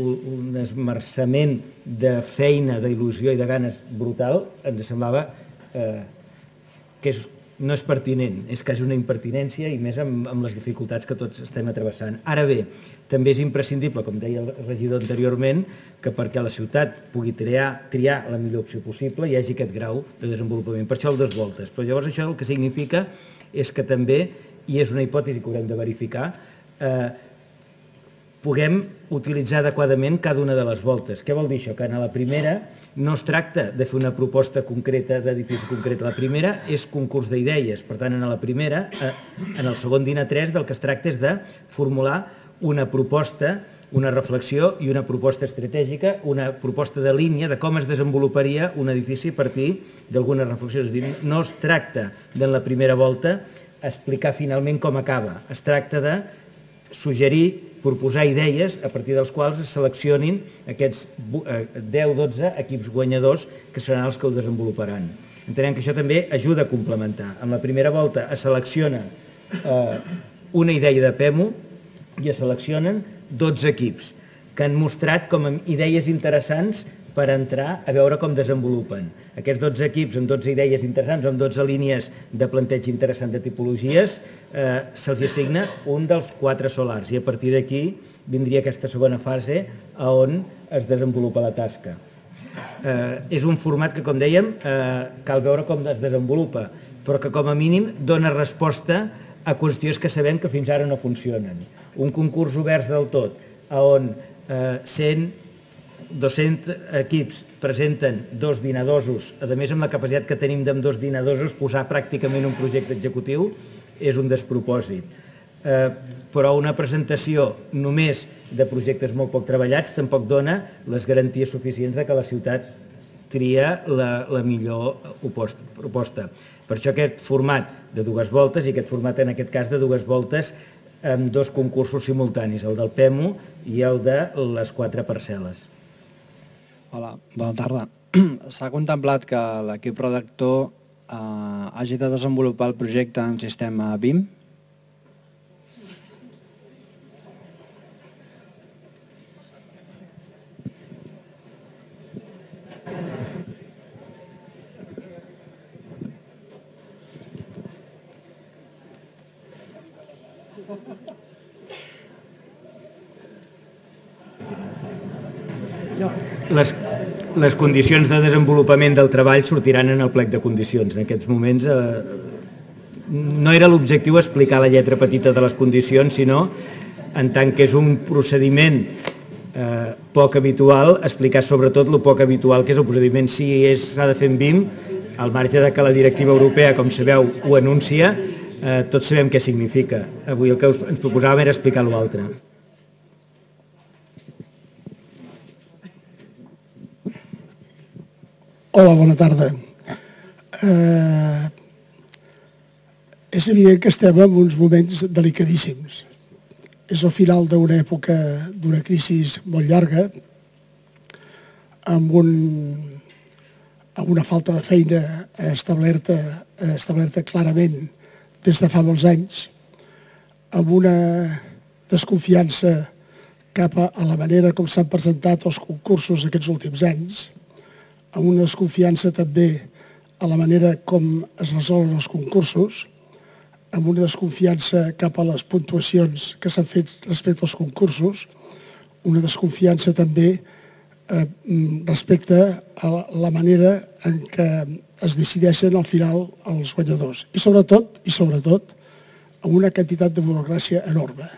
un esmerçament de feina, d'il·lusió i de ganes brutal, ens semblava eh, que és, no és pertinent, és quasi una impertinència i més amb, amb les dificultats que tots estem atrevessant. Ara bé, també és imprescindible, com deia el regidor anteriorment, que perquè la ciutat pugui triar, triar la millor opció possible hi hagi aquest grau de desenvolupament. Per això el dos voltes. Però llavors això el que significa és que també, i és una hipòtesi que haurem de verificar, eh, puguem utilitzar adequadament cada una de les voltes. Què vol dir això? Que en la primera no es tracta de fer una proposta concreta d'edifici concret. La primera és concurs d'idees. Per tant, en la primera, eh, en el segon DINA 3, del que es tracta és de formular una proposta una reflexió i una proposta estratègica, una proposta de línia de com es desenvoluparia un edifici a partir d'algunes reflexions. És dir, no es tracta de la primera volta explicar finalment com acaba, es tracta de suggerir proposar idees a partir dels quals es seleccionin aquests 10-12 eh, equips guanyadors que seran els que ho desenvoluparan. Entenem que això també ajuda a complementar. En la primera volta es selecciona eh, una idea de PEMU i es seleccionen 12 equips que han mostrat com idees interessants per entrar a veure com desenvolupen. Aquests 12 equips amb 12 idees interessants, amb 12 línies de planteig interessant de tipologies, eh, se'ls assigna un dels quatre solars i a partir d'aquí vindria aquesta segona fase a on es desenvolupa la tasca. Eh, és un format que, com dèiem, eh, cal veure com es desenvolupa, però que com a mínim dona resposta a qüestions que sabem que fins ara no funcionen. Un concurs obert del tot, on eh, 100 200 equips presenten dos dinadosos, a més amb la capacitat que tenim d'amb dos dinadosos posar pràcticament un projecte executiu és un despropòsit. Eh, però una presentació només de projectes molt poc treballats tampoc dona les garanties suficients de que la ciutat tria la, la millor proposta. Per això aquest format de dues voltes i aquest format en aquest cas de dues voltes amb dos concursos simultanis, el del PEMU i el de les quatre parcel·les. Hola, bona tarda. S'ha contemplat que l'equip redactor eh, hagi de desenvolupar el projecte en sistema BIM? Les, les condicions de desenvolupament del treball sortiran en el plec de condicions. En aquests moments eh, no era l'objectiu explicar la lletra petita de les condicions, sinó en tant que és un procediment eh, poc habitual, explicar sobretot el poc habitual que és el procediment. Si s'ha de fer en BIM, al marge de que la directiva europea, com sabeu, ho anuncia, eh, tots sabem què significa. Avui el que ens proposàvem era explicar l'altre. Hola, bona tarda. Eh, és evident que estem en uns moments delicadíssims. És el final d'una època d'una crisi molt llarga, amb, un, amb una falta de feina establerta, establerta clarament des de fa molts anys, amb una desconfiança cap a la manera com s'han presentat els concursos aquests últims anys, amb una desconfiança també a la manera com es resolen els concursos, amb una desconfiança cap a les puntuacions que s'han fet respecte als concursos, una desconfiança també eh, respecte a la manera en què es decideixen al final els guanyadors. I sobretot, i sobretot, amb una quantitat de burocràcia enorme.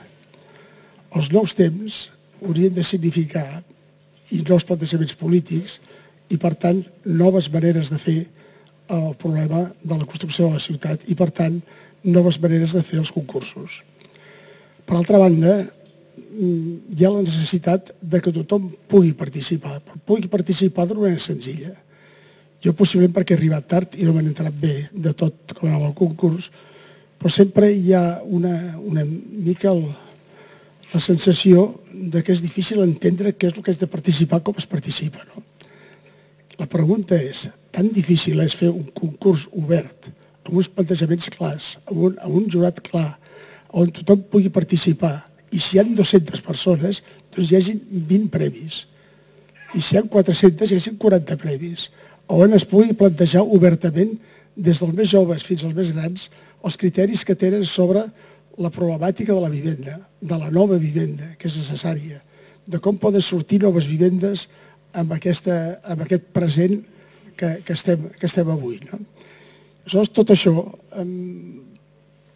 Els nous temps haurien de significar, i nous plantejaments polítics, i, per tant, noves maneres de fer el problema de la construcció de la ciutat i, per tant, noves maneres de fer els concursos. Per altra banda, mm, hi ha la necessitat de que tothom pugui participar, però pugui participar d'una manera senzilla. Jo possiblement perquè he arribat tard i no m'he entrat bé de tot com anava el concurs, però sempre hi ha una, una mica el, la sensació de que és difícil entendre què és el que és de participar com es participa. No? La pregunta és, tan difícil és fer un concurs obert, amb uns plantejaments clars, amb un, amb un jurat clar, on tothom pugui participar, i si hi ha 200 persones, doncs hi hagin 20 premis. I si hi ha 400, hi hagin 40 premis, on es pugui plantejar obertament, des dels més joves fins als més grans, els criteris que tenen sobre la problemàtica de la vivenda, de la nova vivenda, que és necessària, de com poden sortir noves vivendes amb, aquesta, amb aquest present que, que, estem, que estem avui. No? Aleshores, tot això em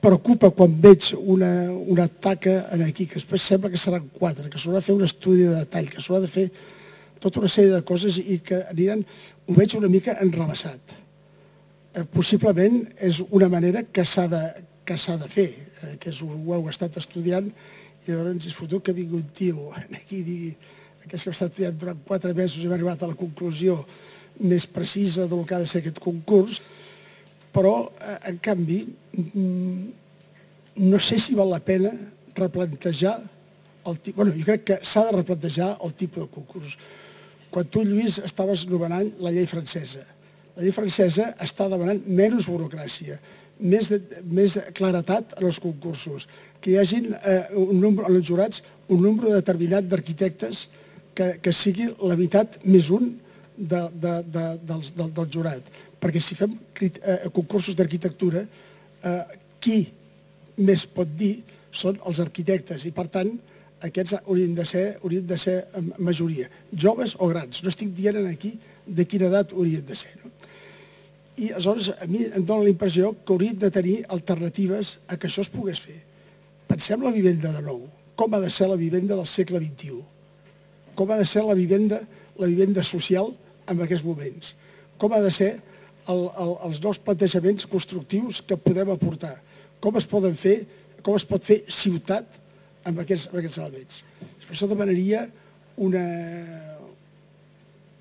preocupa quan veig una, una taca en aquí, que després sembla que seran quatre, que s'haurà de fer un estudi de detall, que s'haurà de fer tota una sèrie de coses i que aniran, ho veig una mica enrebaçat. Eh, possiblement és una manera que s'ha de, que s'ha de fer, eh, que és, ho heu estat estudiant i llavors és fotut que vingui un tio aquí i digui que s'ha estat estudiant durant quatre mesos i hem arribat a la conclusió més precisa del que ha de ser aquest concurs, però, eh, en canvi, mm, no sé si val la pena replantejar el tipus... Bueno, jo crec que s'ha de replantejar el tipus de concurs. Quan tu, Lluís, estaves nomenant la llei francesa, la llei francesa està demanant menys burocràcia, més, de, més claretat en els concursos, que hi hagin eh, un nombre, en els jurats un nombre determinat d'arquitectes que sigui la meitat més un de, de, de, del, del, del jurat. Perquè si fem eh, concursos d'arquitectura, eh, qui més pot dir són els arquitectes i, per tant, aquests haurien de ser, haurien de ser majoria, joves o grans. No estic dient aquí de quina edat haurien de ser. No? I aleshores a mi em dóna la impressió que hauríem de tenir alternatives a que això es pogués fer. Pensem la vivenda de nou. Com ha de ser la vivenda del segle XXI? Com ha de ser la vivenda, la vivenda social en aquests moments, com ha de ser el, el, els nous plantejaments constructius que podem aportar, com es poden fer, com es pot fer ciutat amb aquests, amb aquests elements. Per això demanaria una,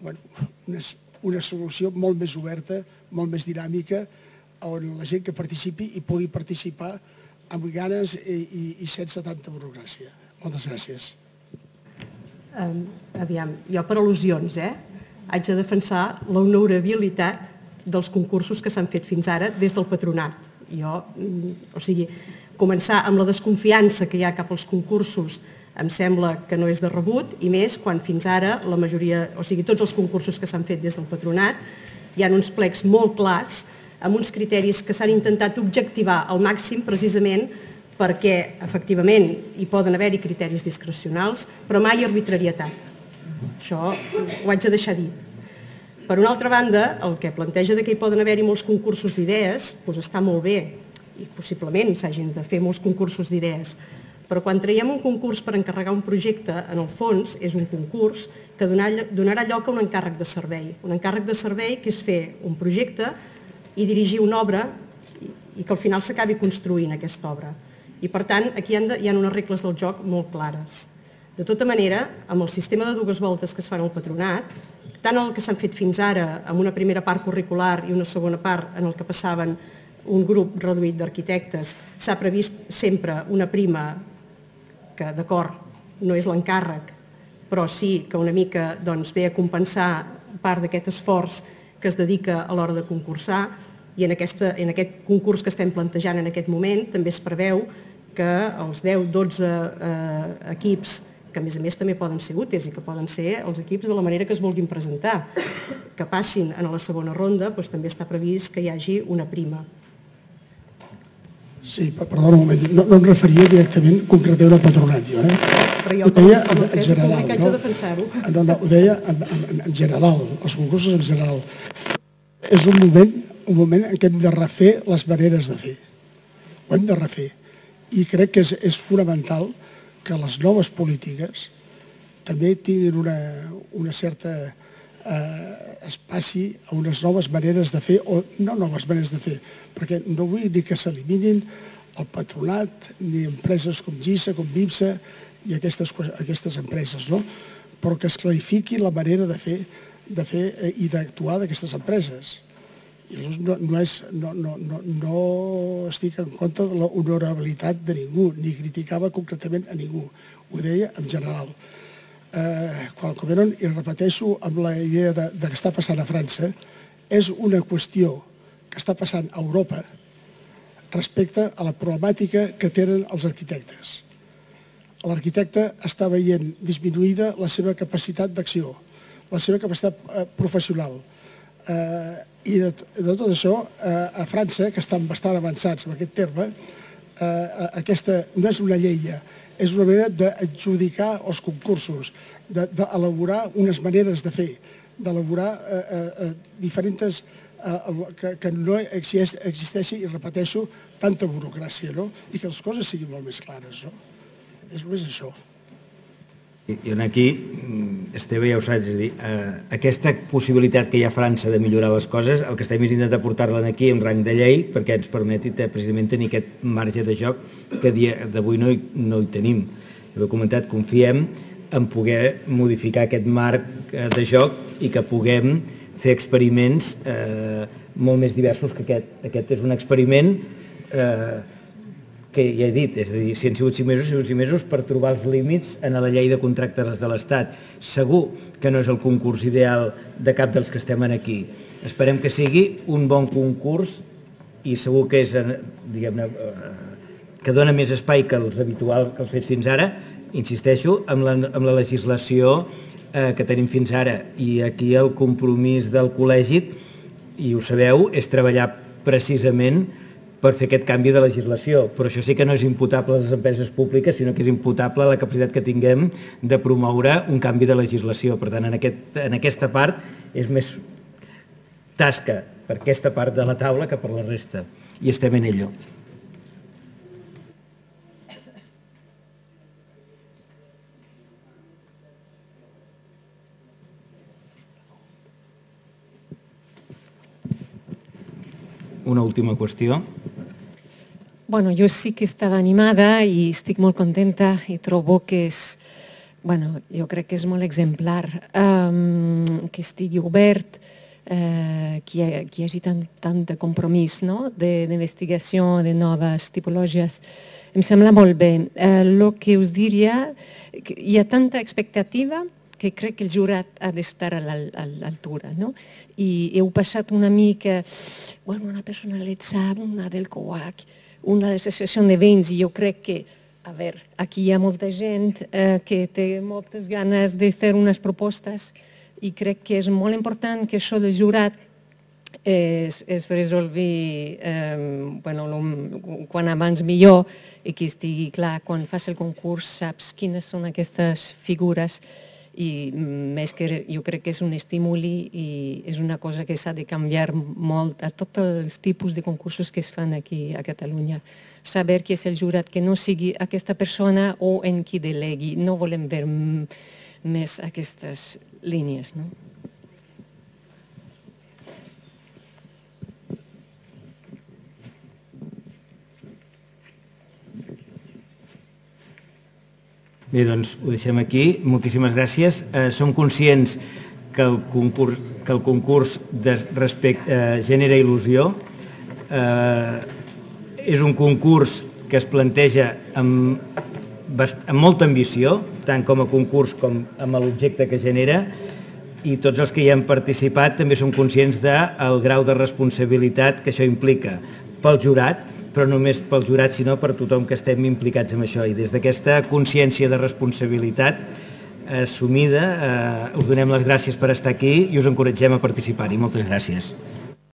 bueno, una, una solució molt més oberta, molt més dinàmica, on la gent que participi i pugui participar amb ganes i, i, i sense tanta burocràcia. Moltes gràcies eh, aviam, jo per al·lusions, eh, haig de defensar l'honorabilitat dels concursos que s'han fet fins ara des del patronat. Jo, mm, o sigui, començar amb la desconfiança que hi ha cap als concursos em sembla que no és de rebut i més quan fins ara la majoria, o sigui, tots els concursos que s'han fet des del patronat hi ha uns plecs molt clars amb uns criteris que s'han intentat objectivar al màxim precisament perquè efectivament hi poden haver-hi criteris discrecionals, però mai arbitrarietat. Això ho haig de deixar dit. Per una altra banda, el que planteja que hi poden haver-hi molts concursos d'idees doncs està molt bé i possiblement s'hagin de fer molts concursos d'idees, però quan traiem un concurs per encarregar un projecte, en el fons és un concurs que donarà lloc a un encàrrec de servei. Un encàrrec de servei que és fer un projecte i dirigir una obra i que al final s'acabi construint aquesta obra. I per tant, aquí hi ha, hi ha unes regles del joc molt clares. De tota manera, amb el sistema de dues voltes que es fan al patronat, tant el que s'han fet fins ara, amb una primera part curricular i una segona part en el que passaven un grup reduït d'arquitectes, s'ha previst sempre una prima que, d'acord, no és l'encàrrec, però sí que una mica doncs, ve a compensar part d'aquest esforç que es dedica a l'hora de concursar i en, aquesta, en aquest concurs que estem plantejant en aquest moment també es preveu que els 10-12 eh, equips que a més a més també poden ser útils i que poden ser els equips de la manera que es vulguin presentar, que passin a la segona ronda, doncs també està previst que hi hagi una prima. Sí, perdona un moment, no, no em referia directament concretament al patronat, jo. Eh? Però jo, ho deia com, en, en general, no? de defensar-ho. No, no, ho deia en, en, en general, els concursos en general. És un moment, un moment en què hem de refer les maneres de fer. Ho hem de refer. I crec que és, és fonamental que les noves polítiques també tinguin una, una certa eh, es passi a unes noves maneres de fer, o no noves maneres de fer, perquè no vull dir que s'eliminin el patronat, ni empreses com GISA, com BIPSA i aquestes, aquestes empreses, no? però que es clarifiqui la manera de fer, de fer eh, i d'actuar d'aquestes empreses. No, no, és, no, no, no, no estic en contra de la honorabilitat de ningú, ni criticava concretament a ningú, ho deia en general eh, quan comenen, i repeteixo amb la idea de, de que està passant a França, és una qüestió que està passant a Europa respecte a la problemàtica que tenen els arquitectes. L'arquitecte està veient disminuïda la seva capacitat d'acció, la seva capacitat eh, professional. Eh, I de, de tot això, eh, a França, que estan bastant avançats en aquest terme, eh, aquesta no és una llei, és una manera d'adjudicar els concursos, d'elaborar unes maneres de fer, d'elaborar eh, eh, eh diferents eh, que, que no existeix, existeixi, i repeteixo, tanta burocràcia, no? i que les coses siguin molt més clares. No? És només això. I aquí, mm, Esteve ja ho saps, és dir, eh, aquesta possibilitat que hi ha a França de millorar les coses, el que estem és intentar portar-la aquí en rang de llei perquè ens permeti precisament tenir aquest marge de joc que d'avui no, hi, no hi tenim. Jo he comentat, confiem en poder modificar aquest marc eh, de joc i que puguem fer experiments eh, molt més diversos que aquest. Aquest és un experiment eh, que ja he dit, és a dir, si han sigut 5 mesos, 5 mesos per trobar els límits en la llei de contractes de l'Estat. Segur que no és el concurs ideal de cap dels que estem aquí. Esperem que sigui un bon concurs i segur que és, eh, diguem-ne, eh, que dona més espai que els habituals que els fets fins ara, insisteixo, amb la, amb la legislació eh, que tenim fins ara. I aquí el compromís del col·legi, i ho sabeu, és treballar precisament per fer aquest canvi de legislació, però això sí que no és imputable a les empreses públiques, sinó que és imputable a la capacitat que tinguem de promoure un canvi de legislació. Per tant, en, aquest, en aquesta part és més tasca per aquesta part de la taula que per la resta, i estem en ello. Una última qüestió. Bueno, jo sí que estava animada i estic molt contenta i trobo que és, bueno, jo crec que és molt exemplar um, que estigui obert, eh, que, hi, que hi hagi tant, tant de compromís no? d'investigació de, de noves tipologies. Em sembla molt bé. El eh, que us diria, que hi ha tanta expectativa que crec que el jurat ha d'estar a l'altura. No? I heu passat una mica, bueno, una personalitzada, una del COAC, una associació de veïns i jo crec que, a veure, aquí hi ha molta gent eh, que té moltes ganes de fer unes propostes i crec que és molt important que això del jurat es, es resolvi eh, bueno, lo, quan abans millor i que estigui clar, quan fas el concurs saps quines són aquestes figures i més que jo crec que és un estímuli i és una cosa que s'ha de canviar molt a tots els tipus de concursos que es fan aquí a Catalunya. Saber qui és el jurat, que no sigui aquesta persona o en qui delegui. No volem veure més aquestes línies. No? Bé, doncs ho deixem aquí. Moltíssimes gràcies. Eh, som conscients que el concurs, que el concurs de respecte, eh, genera il·lusió. Eh, és un concurs que es planteja amb, amb molta ambició, tant com a concurs com amb l'objecte que genera, i tots els que hi han participat també som conscients del grau de responsabilitat que això implica pel jurat, però no només pel jurat, sinó per tothom que estem implicats en això. I des d'aquesta consciència de responsabilitat assumida, eh, us donem les gràcies per estar aquí i us encoratgem a participar-hi. Moltes gràcies.